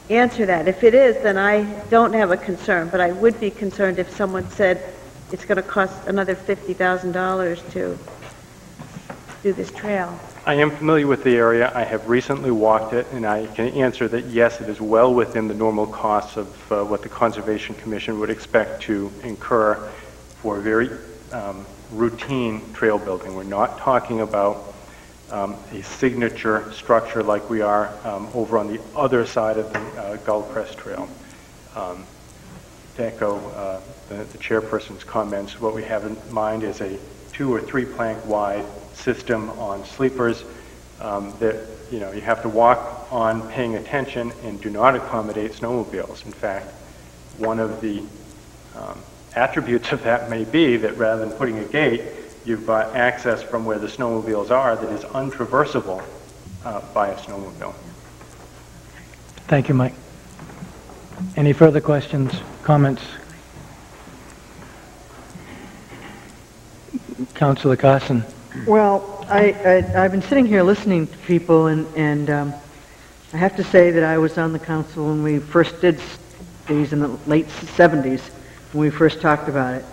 O: answer that. If it is, then I don't have a concern, but I would be concerned if someone said it's going to cost another $50,000 to do this trail.
E: I am familiar with the area. I have recently walked it, and I can answer that yes, it is well within the normal costs of uh, what the Conservation Commission would expect to incur for very um, routine trail building. We're not talking about um, a signature structure like we are um, over on the other side of the uh, Gullcrest Trail. Um, to echo uh, the the chairperson's comments, what we have in mind is a two or three plank wide system on sleepers um, that, you know, you have to walk on paying attention and do not accommodate snowmobiles. In fact, one of the um, attributes of that may be that rather than putting a gate, you've got access from where the snowmobiles are that is untraversable uh, by a snowmobile.
A: Thank you, Mike. Any further questions, comments? Councilor Carson.
D: Well, I, I, I've been sitting here listening to people, and, and um, I have to say that I was on the council when we first did these in the late 70s, when we first talked about it.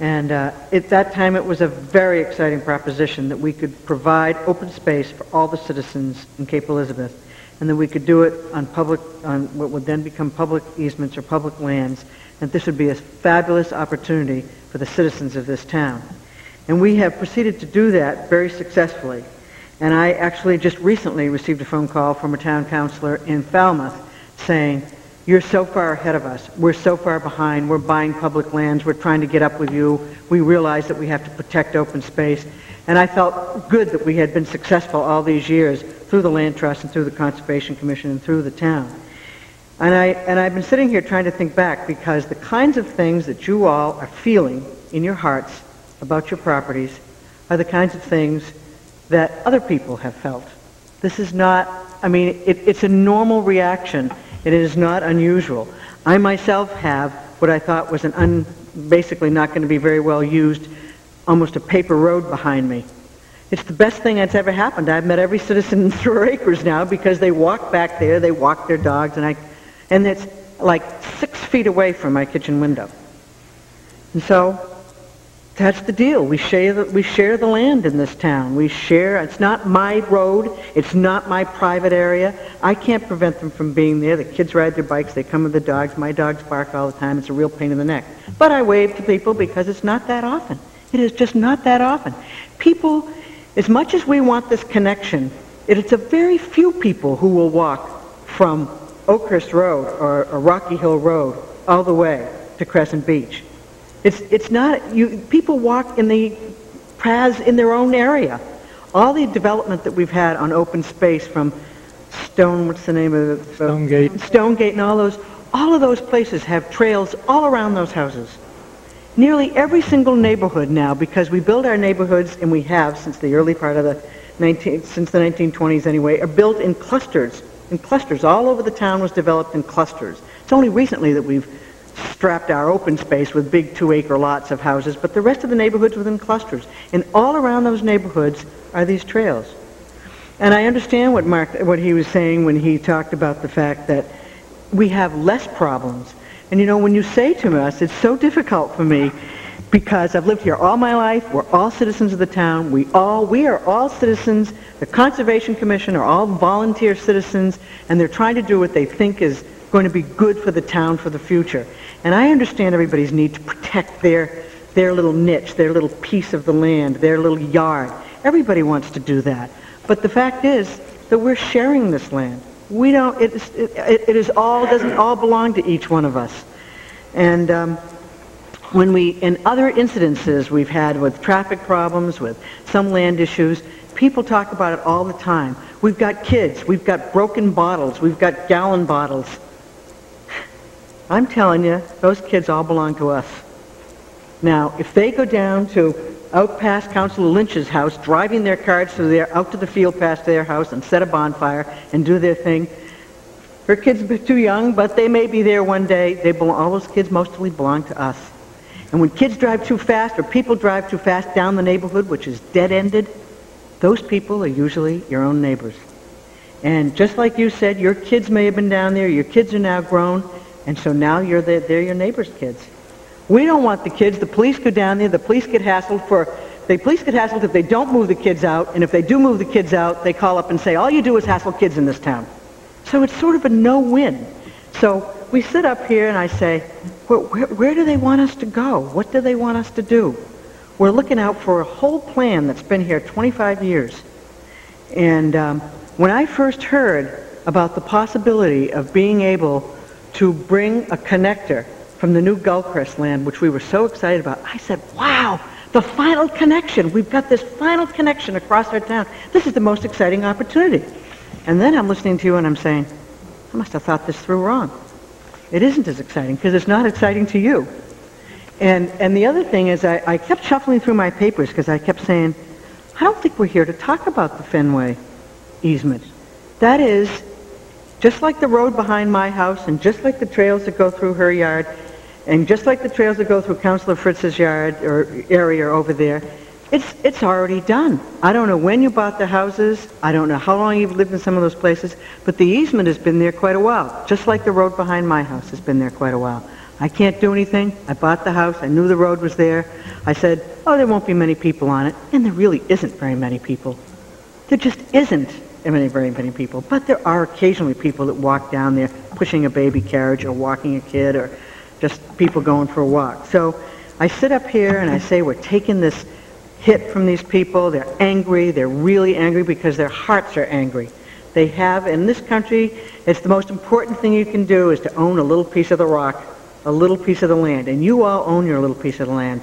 D: And uh, at that time, it was a very exciting proposition that we could provide open space for all the citizens in Cape Elizabeth, and that we could do it on public, on what would then become public easements or public lands, and this would be a fabulous opportunity for the citizens of this town. And we have proceeded to do that very successfully. And I actually just recently received a phone call from a town councilor in Falmouth saying, you're so far ahead of us. We're so far behind. We're buying public lands. We're trying to get up with you. We realize that we have to protect open space. And I felt good that we had been successful all these years through the Land Trust and through the Conservation Commission and through the town. And, I, and I've been sitting here trying to think back because the kinds of things that you all are feeling in your hearts about your properties are the kinds of things that other people have felt. This is not, I mean, it, it's a normal reaction. It is not unusual. I myself have what I thought was an un, basically not going to be very well used, almost a paper road behind me. It's the best thing that's ever happened. I've met every citizen in Thrower Acres now because they walk back there, they walk their dogs, and I, and it's like six feet away from my kitchen window. And so that's the deal. We share the, we share the land in this town. We share, it's not my road. It's not my private area. I can't prevent them from being there. The kids ride their bikes. They come with the dogs. My dogs bark all the time. It's a real pain in the neck. But I wave to people because it's not that often. It is just not that often. People, as much as we want this connection, it's a very few people who will walk from Oakhurst Road or, or Rocky Hill Road all the way to Crescent Beach. It's, it's not, you, people walk in the paths in their own area. All the development that we've had on open space from Stone, what's the name of it?
A: Stonegate.
D: Stonegate and all those, all of those places have trails all around those houses. Nearly every single neighborhood now, because we build our neighborhoods, and we have since the early part of the 19, since the 1920s anyway, are built in clusters. In clusters. All over the town was developed in clusters. It's only recently that we've strapped our open space with big two-acre lots of houses, but the rest of the neighborhoods within clusters. And all around those neighborhoods are these trails. And I understand what Mark, what he was saying when he talked about the fact that we have less problems. And you know, when you say to us, it's so difficult for me because I've lived here all my life. We're all citizens of the town. We all, we are all citizens. The Conservation Commission are all volunteer citizens, and they're trying to do what they think is going to be good for the town for the future. And I understand everybody's need to protect their, their little niche, their little piece of the land, their little yard. Everybody wants to do that. But the fact is that we're sharing this land. We don't, it is, it, it is all, doesn't all belong to each one of us. And um, when we, in other incidences we've had with traffic problems, with some land issues, people talk about it all the time. We've got kids, we've got broken bottles, we've got gallon bottles. I'm telling you, those kids all belong to us. Now, if they go down to out past Councilor Lynch's house, driving their cars to their, out to the field past their house and set a bonfire and do their thing, her kids are too young, but they may be there one day. They belong, all those kids mostly belong to us. And when kids drive too fast or people drive too fast down the neighborhood, which is dead-ended, those people are usually your own neighbors. And just like you said, your kids may have been down there, your kids are now grown, and so now you're the, they're your neighbor's kids. We don't want the kids. The police go down there. The police get hassled for. The police get hassled if they don't move the kids out, and if they do move the kids out, they call up and say, "All you do is hassle kids in this town." So it's sort of a no-win. So we sit up here and I say, where, where, where do they want us to go? What do they want us to do? We're looking out for a whole plan that's been here 25 years. And um, when I first heard about the possibility of being able to bring a connector from the new Gullcrest land, which we were so excited about. I said, wow, the final connection. We've got this final connection across our town. This is the most exciting opportunity. And then I'm listening to you and I'm saying, I must have thought this through wrong. It isn't as exciting because it's not exciting to you. And, and the other thing is I, I kept shuffling through my papers because I kept saying, I don't think we're here to talk about the Fenway easement. That is, just like the road behind my house and just like the trails that go through her yard and just like the trails that go through Councilor Fritz's yard or area over there, it's, it's already done. I don't know when you bought the houses. I don't know how long you've lived in some of those places, but the easement has been there quite a while, just like the road behind my house has been there quite a while. I can't do anything. I bought the house. I knew the road was there. I said, oh, there won't be many people on it. And there really isn't very many people. There just isn't many, very many people. But there are occasionally people that walk down there pushing a baby carriage or walking a kid or just people going for a walk. So I sit up here and I say we're taking this hit from these people. They're angry. They're really angry because their hearts are angry. They have, in this country, it's the most important thing you can do is to own a little piece of the rock, a little piece of the land. And you all own your little piece of the land.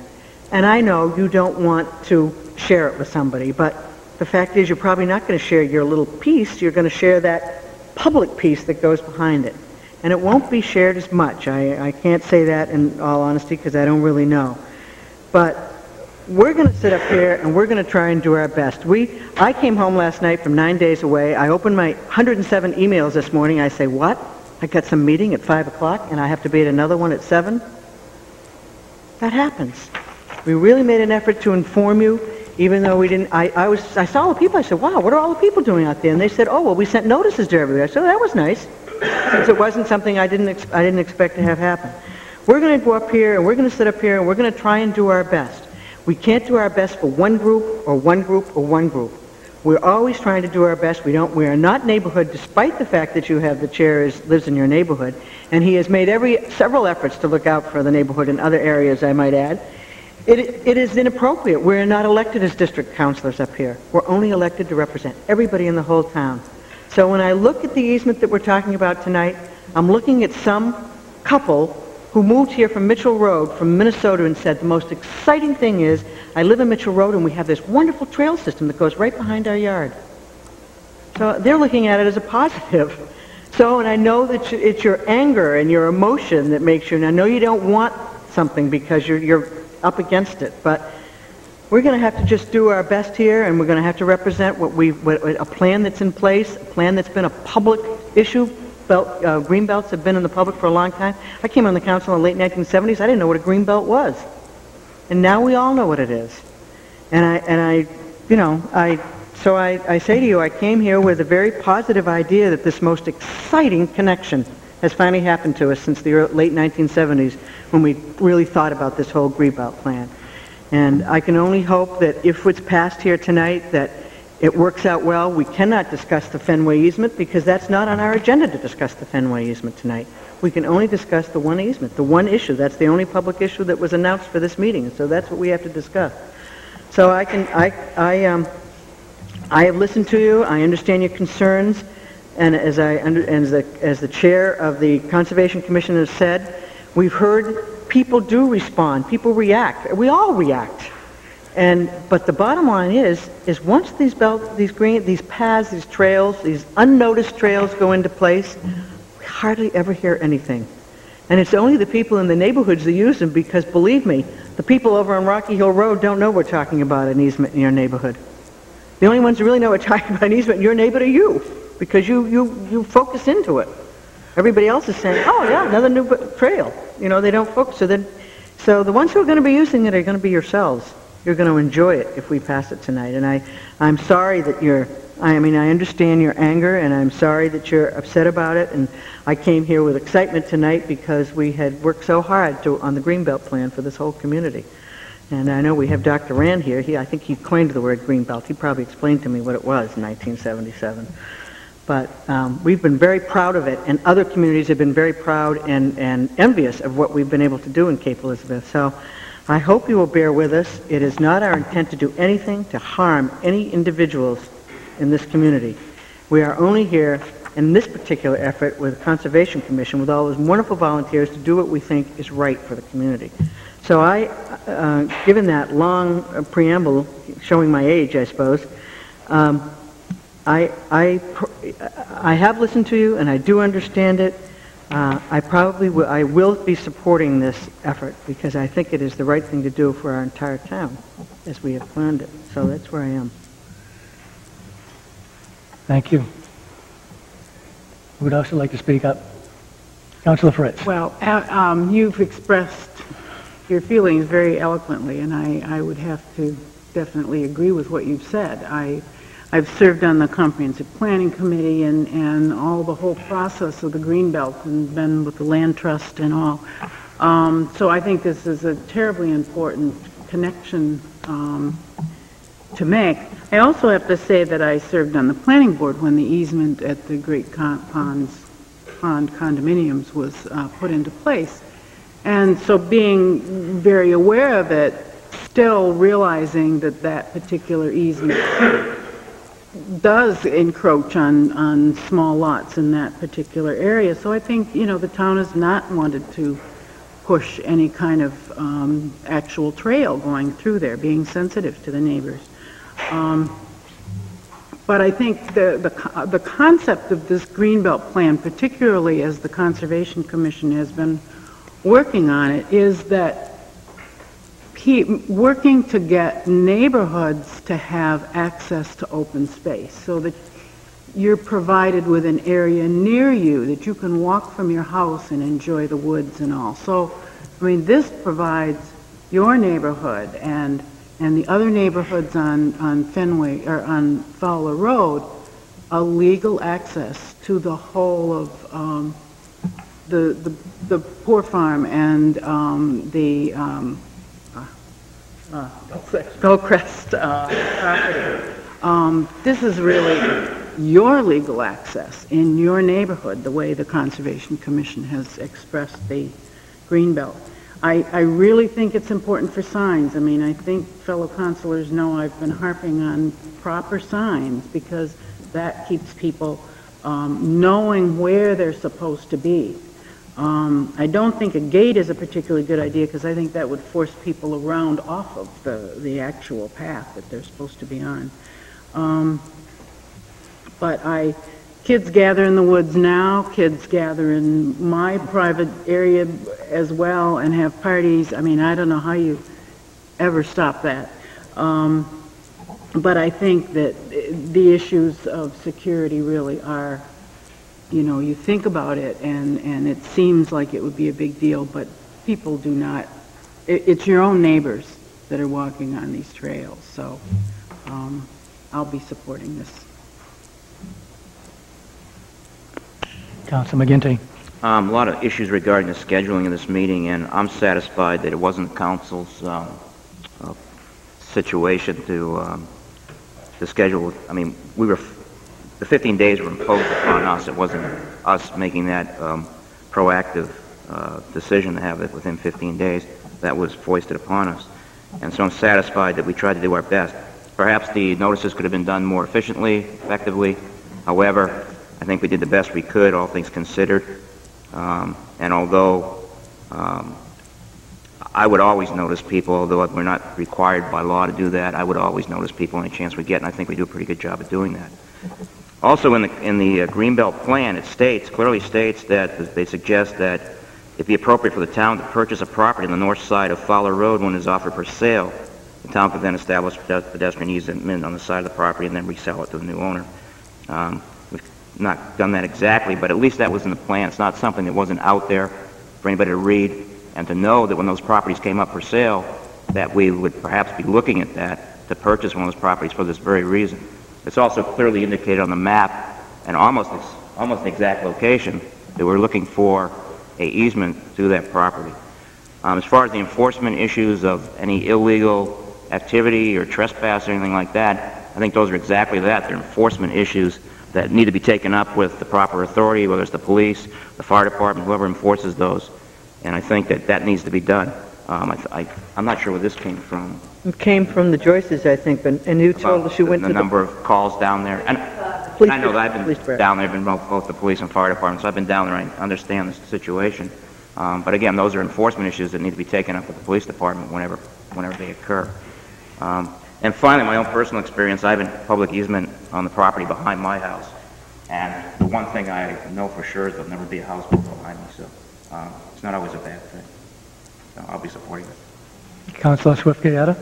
D: And I know you don't want to share it with somebody, but the fact is, you're probably not going to share your little piece, you're going to share that public piece that goes behind it. And it won't be shared as much. I, I can't say that in all honesty because I don't really know. But we're going to sit up here and we're going to try and do our best. We, I came home last night from nine days away. I opened my 107 emails this morning. I say, what? I got some meeting at 5 o'clock and I have to be at another one at 7? That happens. We really made an effort to inform you, even though we didn't, I, I was, I saw all the people. I said, wow, what are all the people doing out there? And they said, oh, well, we sent notices to everybody. I said, oh, that was nice. Since it wasn't something I didn't, ex- I didn't expect to have happen. We're going to go up here and we're going to sit up here and we're going to try and do our best. We can't do our best for one group or one group or one group. We're always trying to do our best. We don't. We are not neighborhood, despite the fact that you have the chair is, lives in your neighborhood, and he has made every several efforts to look out for the neighborhood in other areas. I might add. It, it is inappropriate. We're not elected as district councilors up here. We're only elected to represent everybody in the whole town. So when I look at the easement that we're talking about tonight, I'm looking at some couple who moved here from Mitchell Road from Minnesota and said the most exciting thing is I live in Mitchell Road and we have this wonderful trail system that goes right behind our yard. So they're looking at it as a positive. So, and I know that it's your anger and your emotion that makes you, and I know you don't want something because you're, you're up against it, but we're going to have to just do our best here, and we're going to have to represent what we, what, a plan that's in place, a plan that's been a public issue. Belt, uh, green belts have been in the public for a long time. I came on the council in the late 1970s. I didn't know what a green belt was, and now we all know what it is. And I, and I, you know, I, so I, I say to you, I came here with a very positive idea that this most exciting connection has finally happened to us since the late 1970s when we really thought about this whole Greenbelt plan. And I can only hope that if it's passed here tonight, that it works out well. We cannot discuss the Fenway easement because that's not on our agenda to discuss the Fenway easement tonight. We can only discuss the one easement, the one issue. That's the only public issue that was announced for this meeting. So that's what we have to discuss. So I can, I, I, um, I have listened to you. I understand your concerns. And as I, under, as the, as the chair of the Conservation Commission has said, we've heard people do respond. People react. We all react. And but the bottom line is, is once these belt, these green, these paths, these trails, these unnoticed trails go into place, we hardly ever hear anything. And it's only the people in the neighborhoods that use them because, believe me, the people over on Rocky Hill Road don't know we're talking about an easement in your neighborhood. The only ones who really know we're talking about an easement in your neighborhood are you, because you, you, you focus into it. Everybody else is saying, oh yeah, another new trail. You know, they don't focus. So then, so the ones who are going to be using it are going to be yourselves. You're going to enjoy it if we pass it tonight. And I, I'm sorry that you're, I mean, I understand your anger, and I'm sorry that you're upset about it. And I came here with excitement tonight because we had worked so hard to, on the Greenbelt plan for this whole community. And I know we have Dr. Rand here. He, I think he coined the word Greenbelt. He probably explained to me what it was in 1977. But um, we've been very proud of it, and other communities have been very proud and, and envious of what we've been able to do in Cape Elizabeth. So I hope you will bear with us. It is not our intent to do anything to harm any individuals in this community. We are only here in this particular effort with the Conservation Commission, with all those wonderful volunteers, to do what we think is right for the community. So I, uh, given that long preamble, showing my age, I suppose, um, I, I, I have listened to you and I do understand it. Uh, I probably will, I will be supporting this effort because I think it is the right thing to do for our entire town as we have planned it. So that's where I am.
A: Thank you. Who would also like to speak up? Councilor Fritz.
S: Well, uh, um, you've expressed your feelings very eloquently, and I, I would have to definitely agree with what you've said. I I've served on the comprehensive planning committee and, and all the whole process of the Greenbelt and been with the land trust and all. Um, so I think this is a terribly important connection um, to make. I also have to say that I served on the planning board when the easement at the Great Con- Ponds Pond condominiums was uh, put into place. And so being very aware of it, still realizing that that particular easement does encroach on, on small lots in that particular area. So I think, you know, the town has not wanted to push any kind of um, actual trail going through there, being sensitive to the neighbors. Um, But I think the, the, the concept of this Greenbelt plan, particularly as the Conservation Commission has been working on it, is that pe- working to get neighborhoods to have access to open space, so that you're provided with an area near you that you can walk from your house and enjoy the woods and all. So, I mean, this provides your neighborhood and, and the other neighborhoods on, on Fenway, or on Fowler Road, a legal access to the whole of, um, the, the, the Poor Farm and, um, the, um, uh, uh, property. Um, this is really your legal access in your neighborhood, the way the Conservation Commission has expressed the Greenbelt. I, I really think it's important for signs. I mean, I think fellow councilors know I've been harping on proper signs because that keeps people um, knowing where they're supposed to be. Um, I don't think a gate is a particularly good idea because I think that would force people around off of the, the actual path that they're supposed to be on. Um, but I, kids gather in the woods now, kids gather in my private area as well and have parties. I mean, I don't know how you ever stop that. Um, but I think that the issues of security really are, you know, you think about it and, and it seems like it would be a big deal, but people do not, it, it's your own neighbors that are walking on these trails, so, um, I'll be supporting this.
A: Council McGinty.
F: Um, a lot of issues regarding the scheduling of this meeting, and I'm satisfied that it wasn't the council's um, uh, situation to um, to schedule. I mean, we were the 15 days were imposed upon us. It wasn't us making that um, proactive uh, decision to have it within 15 days. That was foisted upon us, and so I'm satisfied that we tried to do our best. Perhaps the notices could have been done more efficiently, effectively. However, I think we did the best we could, all things considered. Um, and although um, I would always notice people, although we're not required by law to do that, I would always notice people any chance we get, and I think we do a pretty good job of doing that. Also, in the in the uh, Greenbelt plan, it states clearly states that they suggest that it be appropriate for the town to purchase a property on the north side of Fowler Road when it is offered for sale. The town could then establish pedestrian easement on the side of the property and then resell it to the new owner. Um, we've not done that exactly, but at least that was in the plan. It's not something that wasn't out there for anybody to read and to know that when those properties came up for sale, that we would perhaps be looking at that to purchase one of those properties for this very reason. It's also clearly indicated on the map and almost almost exact location that we're looking for a easement through that property. Um, as far as the enforcement issues of any illegal activity or trespass or anything like that, I think those are exactly that. They're enforcement issues that need to be taken up with the proper authority, whether it's the police, the fire department, whoever enforces those. And I think that that needs to be done. Um, I, I'm not sure where this came from.
D: It came from the Joyces, I think, but, and you told us you went
F: the
D: to the...
F: number of calls down there. And, and I know that I've been down there, I've been both, both the police and fire department, so I've been down there, I understand the situation. Um, but again, those are enforcement issues that need to be taken up with the police department whenever, whenever they occur. Um, and finally, my own personal experience, I have a public easement on the property behind my house. And the one thing I know for sure is there'll never be a house built behind me, so um, it's not always a bad thing. So I'll be supporting it.
A: Councilor Swift-Kayatta.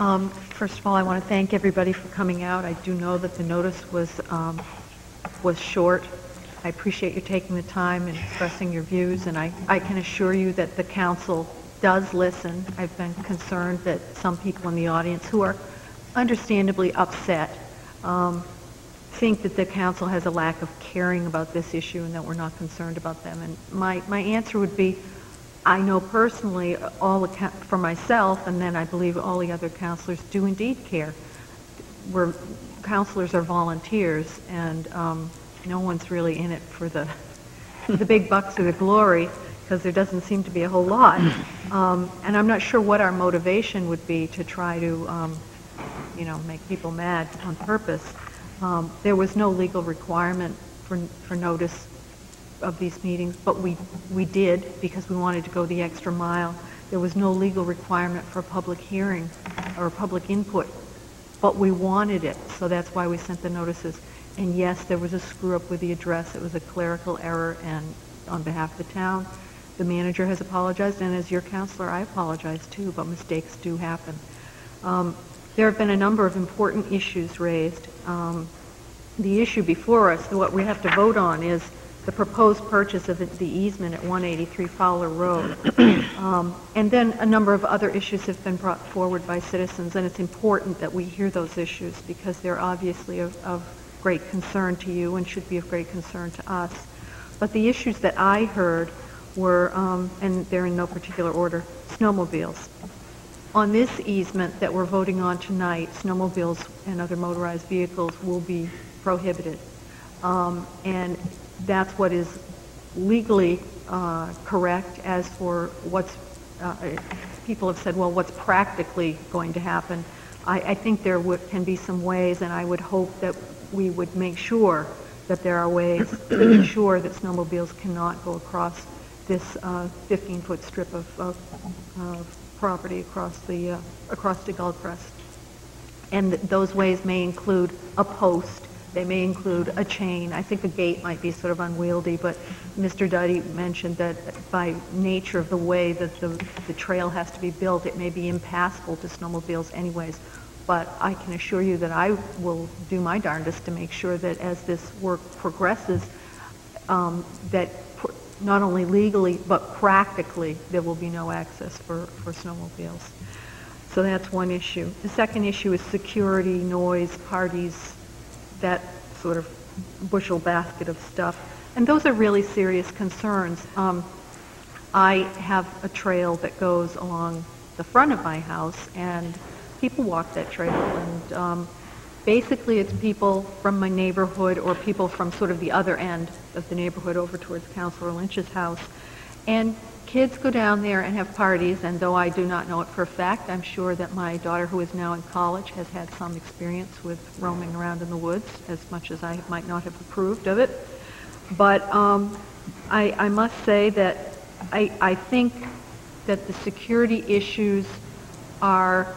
T: Um, First of all, I want to thank everybody for coming out. I do know that the notice was, um, was short. I appreciate you taking the time and expressing your views, and I, I can assure you that the council does listen. I've been concerned that some people in the audience who are understandably upset um, think that the council has a lack of caring about this issue and that we're not concerned about them. And my, my answer would be, I know personally, all for myself, and then I believe all the other counselors do indeed care. We're, counselors are volunteers, and um, no one's really in it for the, the big bucks or the glory, because there doesn't seem to be a whole lot. Um, and I'm not sure what our motivation would be to try to, um, you know, make people mad on purpose. Um, there was no legal requirement for, for notice of these meetings, but we, we did because we wanted to go the extra mile. There was no legal requirement for a public hearing or public input but we wanted it, so that's why we sent the notices. And yes, there was a screw-up with the address. It was a clerical error, and on behalf of the town, the manager has apologized, and as your counselor, I apologize too, but mistakes do happen. Um, There have been a number of important issues raised. Um, The issue before us, what we have to vote on, is the proposed purchase of the easement at 183 Fowler Road. Um, And then a number of other issues have been brought forward by citizens, and it's important that we hear those issues because they're obviously of of great concern to you and should be of great concern to us. But the issues that I heard were, um, and they're in no particular order, snowmobiles. On this easement that we're voting on tonight, snowmobiles and other motorized vehicles will be prohibited. Um, And that's what is legally uh, correct as for what's, uh, people have said, well, what's practically going to happen? I, I think there would, can be some ways, and I would hope that we would make sure that there are ways to ensure that snowmobiles cannot go across this 15-foot strip of, of, of property across the, uh, across the Gullcrest. And th- those ways may include a post, they may include a chain. I think a gate might be sort of unwieldy, but Mr. Duddy mentioned that by nature of the way that the, the trail has to be built, it may be impassable to snowmobiles anyways. But I can assure you that I will do my darndest to make sure that as this work progresses, um, that pr- not only legally, but practically, there will be no access for, for snowmobiles. So that's one issue. The second issue is security, noise, parties, that sort of bushel basket of stuff. And those are really serious concerns. Um, I have a trail that goes along the front of my house, and people walk that trail. And um, basically, it's people from my neighborhood or people from sort of the other end of the neighborhood over towards Councilor Lynch's house. And kids go down there and have parties, and though I do not know it for a fact, I'm sure that my daughter, who is now in college, has had some experience with roaming around in the woods, as much as I might not have approved of it. But um, I, I must say that I, I think that the security issues are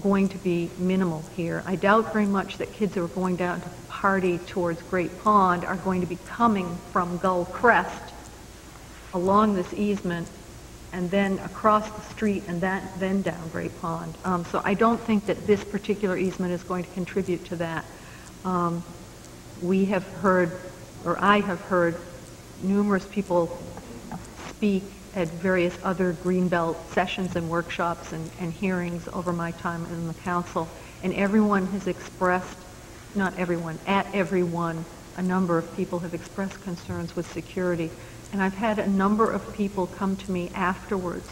T: going to be minimal here. I doubt very much that kids who are going down to party towards Great Pond are going to be coming from Gullcrest along this easement and then across the street and that, then down Great Pond. Um, so I don't think that this particular easement is going to contribute to that. Um, we have heard, or I have heard, numerous people speak at various other Greenbelt sessions and workshops and, and hearings over my time in the council, and everyone has expressed, not everyone, at everyone, a number of people have expressed concerns with security. And I've had a number of people come to me afterwards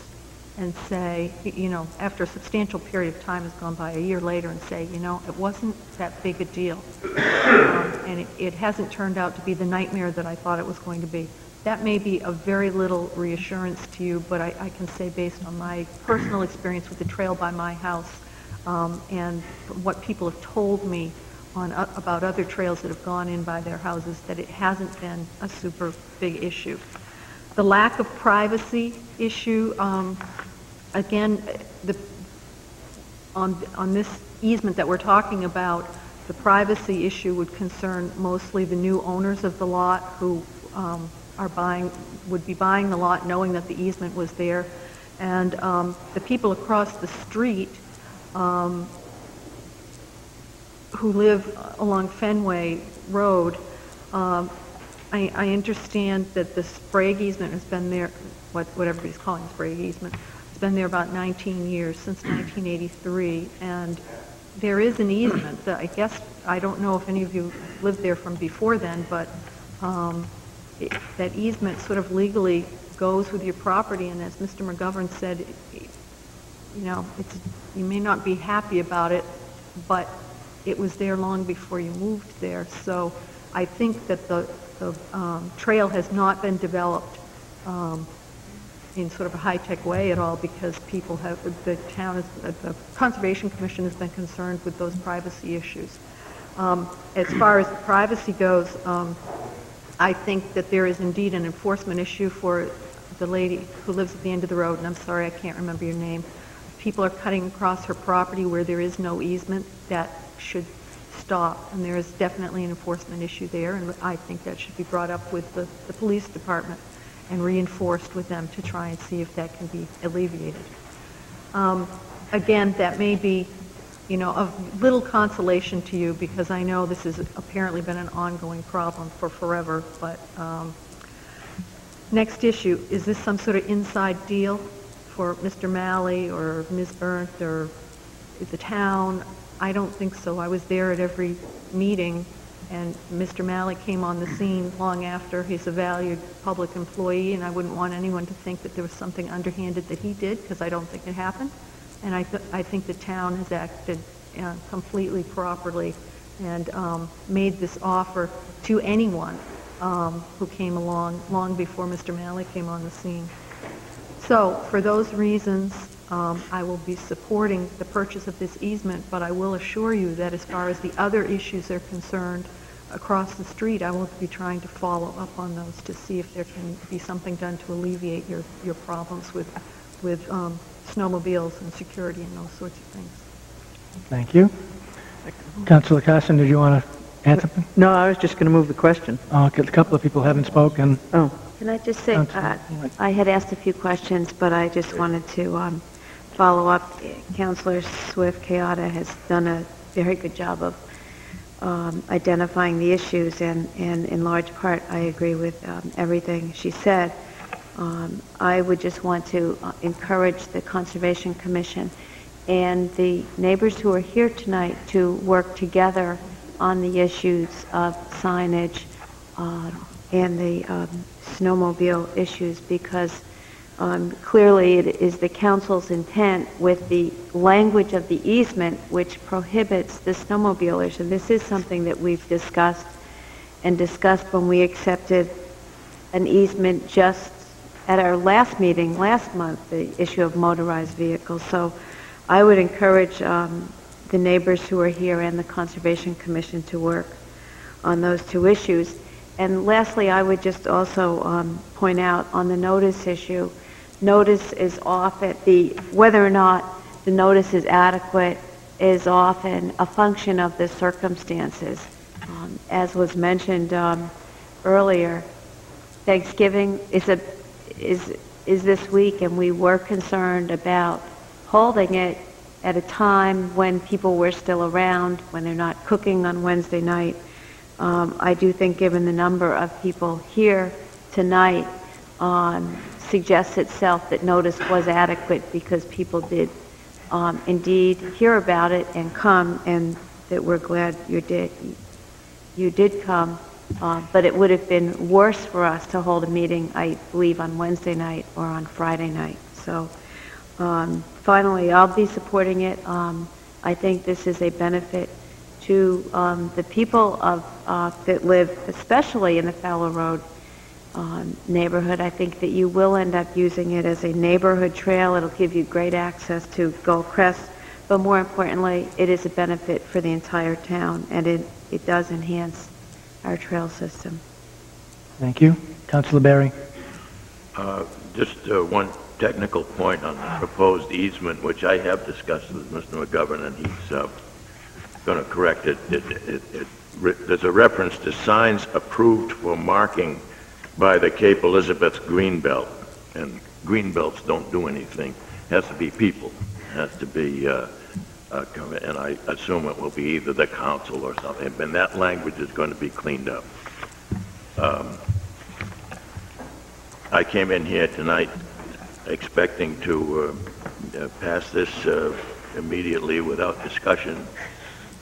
T: and say, you know, after a substantial period of time has gone by, a year later, and say, you know, it wasn't that big a deal. Um, and it, it hasn't turned out to be the nightmare that I thought it was going to be. That may be a very little reassurance to you, but I, I can say based on my personal experience with the trail by my house um, and what people have told me on, uh, about other trails that have gone in by their houses, that it hasn't been a super big issue. The lack of privacy issue, um, again, the, on, on this easement that we're talking about, the privacy issue would concern mostly the new owners of the lot who um, are buying, would be buying the lot knowing that the easement was there. And um, the people across the street um, who live along Fenway Road, um, I, I understand that the Sprague easement has been there, what, what everybody's calling Sprague easement, it's been there about 19 years, since 1983, and there is an easement that I guess, I don't know if any of you lived there from before then, but um, it, that easement sort of legally goes with your property, and as Mr. McGovern said, you know, it's, you may not be happy about it, but it was there long before you moved there. So I think that the, the um, trail has not been developed um, in sort of a high-tech way at all because people have, the town, is, the Conservation Commission has been concerned with those privacy issues. Um, as far as privacy goes, um, I think that there is indeed an enforcement issue for the lady who lives at the end of the road, and I'm sorry, I can't remember your name. people are cutting across her property where there is no easement, that should And there is definitely an enforcement issue there, and I think that should be brought up with the, the police department and reinforced with them to try and see if that can be alleviated. Um, Again, that may be, you know, of little consolation to you, because I know this has apparently been an ongoing problem for forever, but, um, next issue, is this some sort of inside deal for Mr. Malley or Ms. Ernst or the town? I don't think so. I was there at every meeting, and Mr. Malley came on the scene long after. He's a valued public employee, and I wouldn't want anyone to think that there was something underhanded that he did, because I don't think it happened. And I, th- I think the town has acted uh, completely properly and um, made this offer to anyone um, who came along long before Mr. Malley came on the scene. So, for those reasons, um, I will be supporting the purchase of this easement, but I will assure you that as far as the other issues are concerned across the street, I will be trying to follow up on those to see if there can be something done to alleviate your, your problems with, with um, snowmobiles and security and those sorts of things.
A: Thank you. Councilor Carson, did you want to add something?
D: No, I was just going to move the question.
A: Oh, okay, a couple of people haven't spoken.
D: Oh.
O: Can I just say,
A: Councilor,
O: uh, I had asked a few questions, but I just wanted to um, follow up. Councilor Swift Kayatta has done a very good job of um, identifying the issues, and, and in large part, I agree with um, everything she said. Um, I would just want to uh, encourage the Conservation Commission and the neighbors who are here tonight to work together on the issues of signage uh, and the um, snowmobile issues because um, clearly it is the council's intent with the language of the easement which prohibits the snowmobilers. And this is something that we've discussed and discussed when we accepted an easement just at our last meeting last month, the issue of motorized vehicles. So I would encourage um, the neighbors who are here and the Conservation Commission to work on those two issues. And lastly, I would just also um, point out on the notice issue, notice is often, the, whether or not the notice is adequate is often a function of the circumstances. Um, as was mentioned um, earlier, Thanksgiving is a is is this week, and we were concerned about holding it at a time when people were still around, when they're not cooking on Wednesday night. Um, I do think, given the number of people here tonight, um, suggests itself that notice was adequate because people did um, indeed hear about it and come, and that we're glad you did. You did come, uh, but it would have been worse for us to hold a meeting, I believe, on Wednesday night or on Friday night. So, um, finally, I'll be supporting it. Um, I think this is a benefit to um, the people of uh, that live, especially in the Fowler Road um, neighborhood. I think that you will end up using it as a neighborhood trail. It'll give you great access to Gullcrest, but more importantly, it is a benefit for the entire town, and it, it does enhance our trail system.
A: Thank you. Councilor Berry.
C: Uh, Just uh, one technical point on the proposed easement, which I have discussed with Mr. McGovern, and he's going to correct it. It- it- it re- There's a reference to signs approved for marking by the Cape Elizabeth Greenbelt, and greenbelts don't do anything. It Has to be people, has to be, uh, uh, and I assume it will be either the council or something, and that language is going to be cleaned up. Um, I came in here tonight expecting to uh, uh, pass this uh, immediately without discussion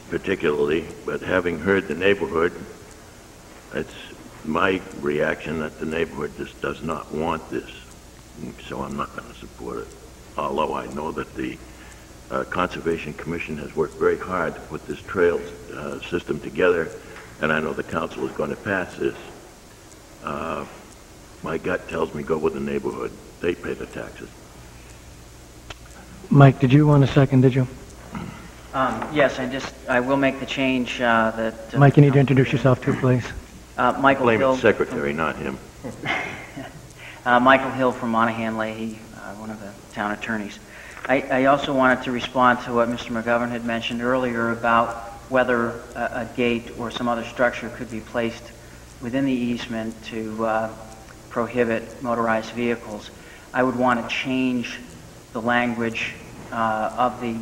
C: particularly, but having heard the neighborhood, it's my reaction that the neighborhood just does not want this, so I'm not going to support it. Although I know that the uh, Conservation Commission has worked very hard to put this trail uh, system together, and I know the council is going to pass this. Uh, my gut tells me go with the neighborhood. They pay the taxes.
A: Mike, did you want a second, did you?
U: Um, Yes, I just, I will make the change uh, that... uh,
A: Mike, you need to introduce yourself too, please.
U: Uh, Michael
C: Blame
U: Hill...
C: secretary, not him.
U: Uh, Michael Hill from Monaghan Leahy, uh, one of the town attorneys. I, I also wanted to respond to what Mr. McGovern had mentioned earlier about whether a, a gate or some other structure could be placed within the easement to uh, prohibit motorized vehicles. I would want to change the language uh, of the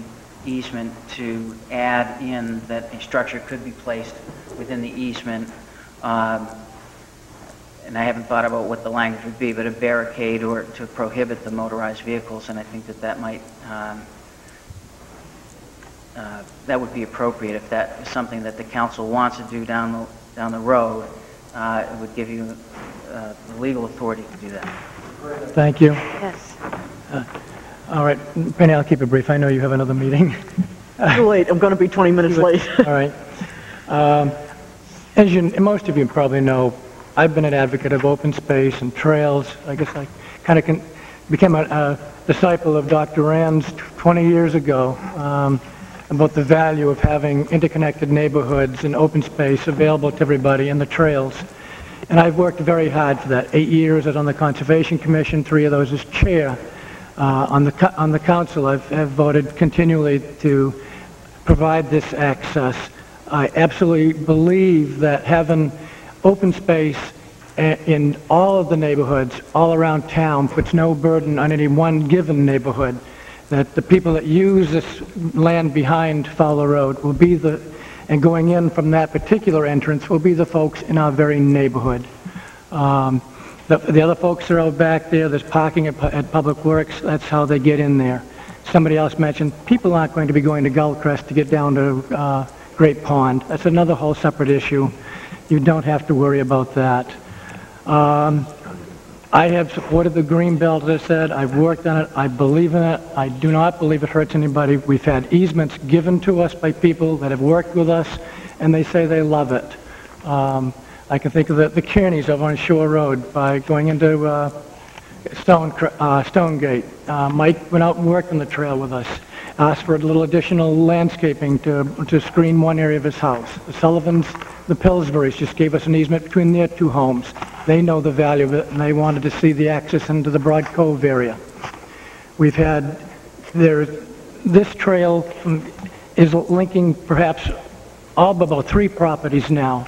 U: easement to add in that a structure could be placed within the easement, um, and I haven't thought about what the language would be, but a barricade or to prohibit the motorized vehicles, and I think that that might, um, uh, that would be appropriate if that is something that the council wants to do down the, down the road. Uh, It would give you uh, the legal authority to do that.
A: Thank you.
O: Yes.
A: Uh, All right, Penny, I'll keep it brief. I know you have another meeting.
D: Too late, I'm going to be 20 minutes late.
A: All right. Um, As you, most of you probably know, I've been an advocate of open space and trails. I guess I kind of became a, a disciple of Dr. Rand's 20 years ago um, about the value of having interconnected neighborhoods and open space available to everybody and the trails. And I've worked very hard for that. Eight years I was on the Conservation Commission, three of those as chair. Uh, on the on the council, I've, have voted continually to provide this access. I absolutely believe that having open space in all of the neighborhoods all around town puts no burden on any one given neighborhood. That the people that use this land behind Fowler Road will be the, and going in from that particular entrance will be the folks in our very neighborhood. Um, the, the other folks are out back there, there's parking at, at Public Works, that's how they get in there. Somebody else mentioned, people aren't going to be going to Gullcrest to get down to uh, Great Pond. That's another whole separate issue. You don't have to worry about that. Um, I have supported the green belt, as I said. I've worked on it. I believe in it. I do not believe it hurts anybody. We've had easements given to us by people that have worked with us, and they say they love it. Um, I can think of the, the Kearneys over on Shore Road by going into uh, Stone, uh, Stonegate. Uh, Mike went out and worked on the trail with us, asked for a little additional landscaping to, to screen one area of his house. The Sullivans, the Pillsburys just gave us an easement between their two homes. They know the value of it, and they wanted to see the access into the Broad Cove area. We've had, there, this trail is linking perhaps all but about three properties now.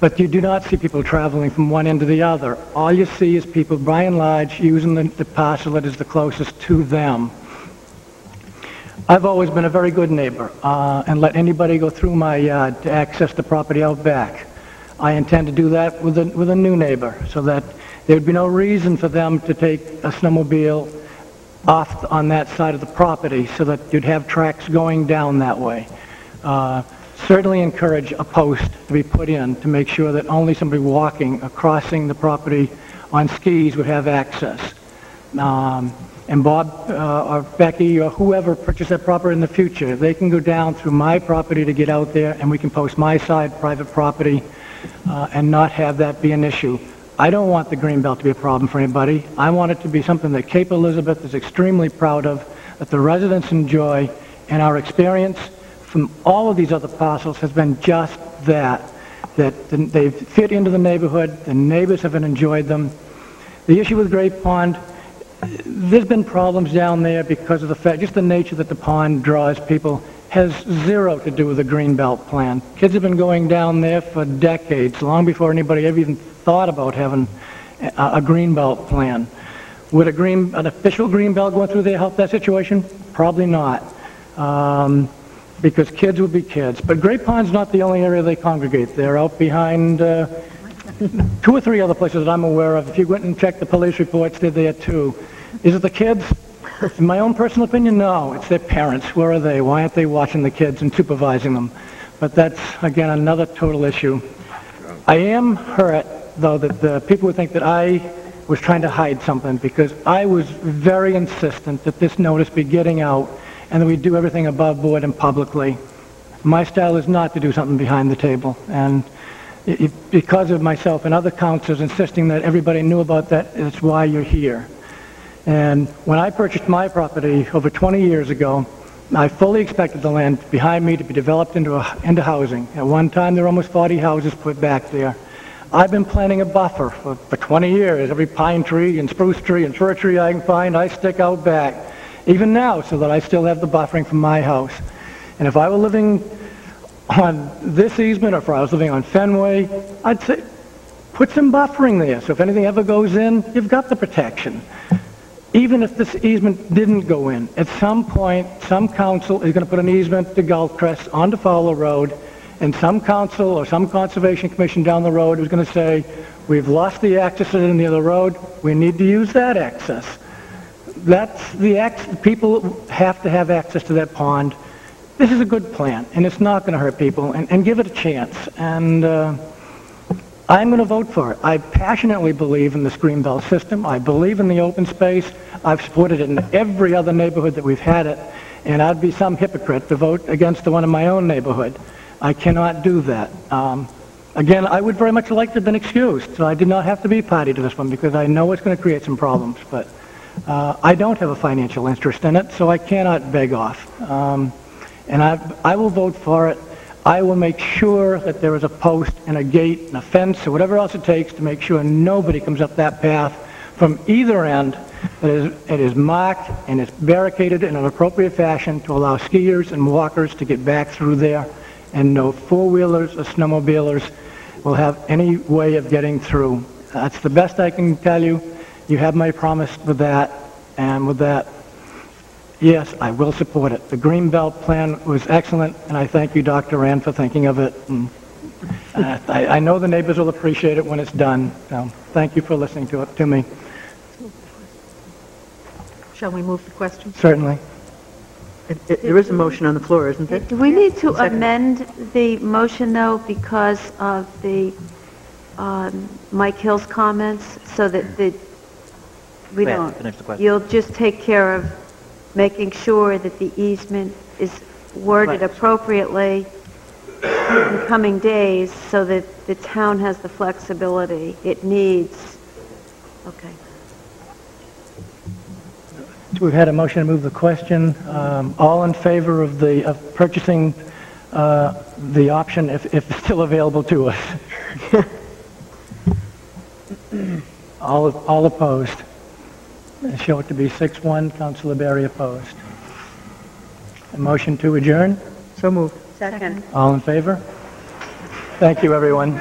A: But you do not see people traveling from one end to the other. All you see is people, by and large, using the, the parcel that is the closest to them. I've always been a very good neighbor uh, and let anybody go through my yard to access the property out back. I intend to do that with a, with a new neighbor so that there would be no reason for them to take a snowmobile off on that side of the property so that you'd have tracks going down that way. Uh, certainly encourage a post to be put in to make sure that only somebody walking or crossing the property on skis would have access. Um, and Bob uh, or Becky or whoever purchase that property in the future, they can go down through my property to get out there, and we can post my side, private property, uh, and not have that be an issue. I don't want the green belt to be a problem for anybody. I want it to be something that Cape Elizabeth is extremely proud of, that the residents enjoy, and our experience from all of these other parcels has been just that, that they've fit into the neighborhood, the neighbors have enjoyed them. The issue with Great Pond, there's been problems down there because of the fact, just the nature that the pond draws people has zero to do with the Greenbelt plan. Kids have been going down there for decades, long before anybody ever even thought about having a, a Greenbelt plan. Would a green, an official Greenbelt going through there help that situation? Probably not. Um, because kids will be kids. But Great Pond's not the only area they congregate. They're out behind uh, two or three other places that I'm aware of. If you went and checked the police reports, they're there too. Is it the kids? In my own personal opinion, no. It's their parents. Where are they? Why aren't they watching the kids and supervising them? But that's, again, another total issue. I am hurt, though, that the people would think that I was trying to hide something because I was very insistent that this notice be getting out and that we do everything above board and publicly. My style is not to do something behind the table. And i- if- because of myself and other councils insisting that everybody knew about that, that's why you're here. And when I purchased my property over 20 years ago, I fully expected the land behind me to be developed into, a, into housing. At one time, there were almost 40 houses put back there. I've been planting a buffer for, for 20 years. Every pine tree and spruce tree and fir tree I can find, I stick out back. even now, so that I still have the buffering from my house. And if I were living on this easement, or if I was living on Fenway, I'd say, put some buffering there, so if anything ever goes in, you've got the protection. Even if this easement didn't go in, at some point, some council is going to put an easement to Gullcrest onto Fowler Road, and some council or some conservation commission down the road is going to say, we've lost the access to the other road, we need to use that access. That's the ac people have to have access to that pond. This is a good plan, and it's not going to hurt people, and, and give it a chance. And uh, I'm going to vote for it. I passionately believe in this Greenbelt system. I believe in the open space. I've supported it in every other neighborhood that we've had it, and I'd be some hypocrite to vote against the one in my own neighborhood. I cannot do that. Um, again, I would very much like to have been excused, so I did not have to be party to this one because I know it's going to create some problems. But uh, I don't have a financial interest in it, so I cannot beg off. Um, and I, I will vote for it. I will make sure that there is a post and a gate and a fence or whatever else it takes to make sure nobody comes up that path from either end. It is, it is marked and it's barricaded in an appropriate fashion to allow skiers and walkers to get back through there, and no four-wheelers or snowmobilers will have any way of getting through. That's the best I can tell you. You have my promise with that, and with that, Yes, I will support it. The Greenbelt plan was excellent, and I thank you, Dr. Rand, for thinking of it. And, uh, I, I know the neighbors will appreciate it when it's done. So thank you for listening to it, to me.
T: Shall we move the question?
A: Certainly.
D: There is a motion on the floor, isn't there?
O: Do we need to
D: Second.
O: amend the motion, though, because of the um, Mike Hill's comments, so that the, we
F: Go ahead,
O: don't...
F: the.
O: You'll just take care of making sure that the easement is worded
F: Right.
O: appropriately in coming days, so that the town has the flexibility it needs. Okay.
A: We've had a motion to move the question. Um, All in favor of the, of purchasing uh, the option if, if it's still available to us? All, all opposed? I Show it to be 6-1, Councilor Berry opposed. A motion to adjourn?
D: So moved.
O: Second.
A: All in favor? Thank you, everyone.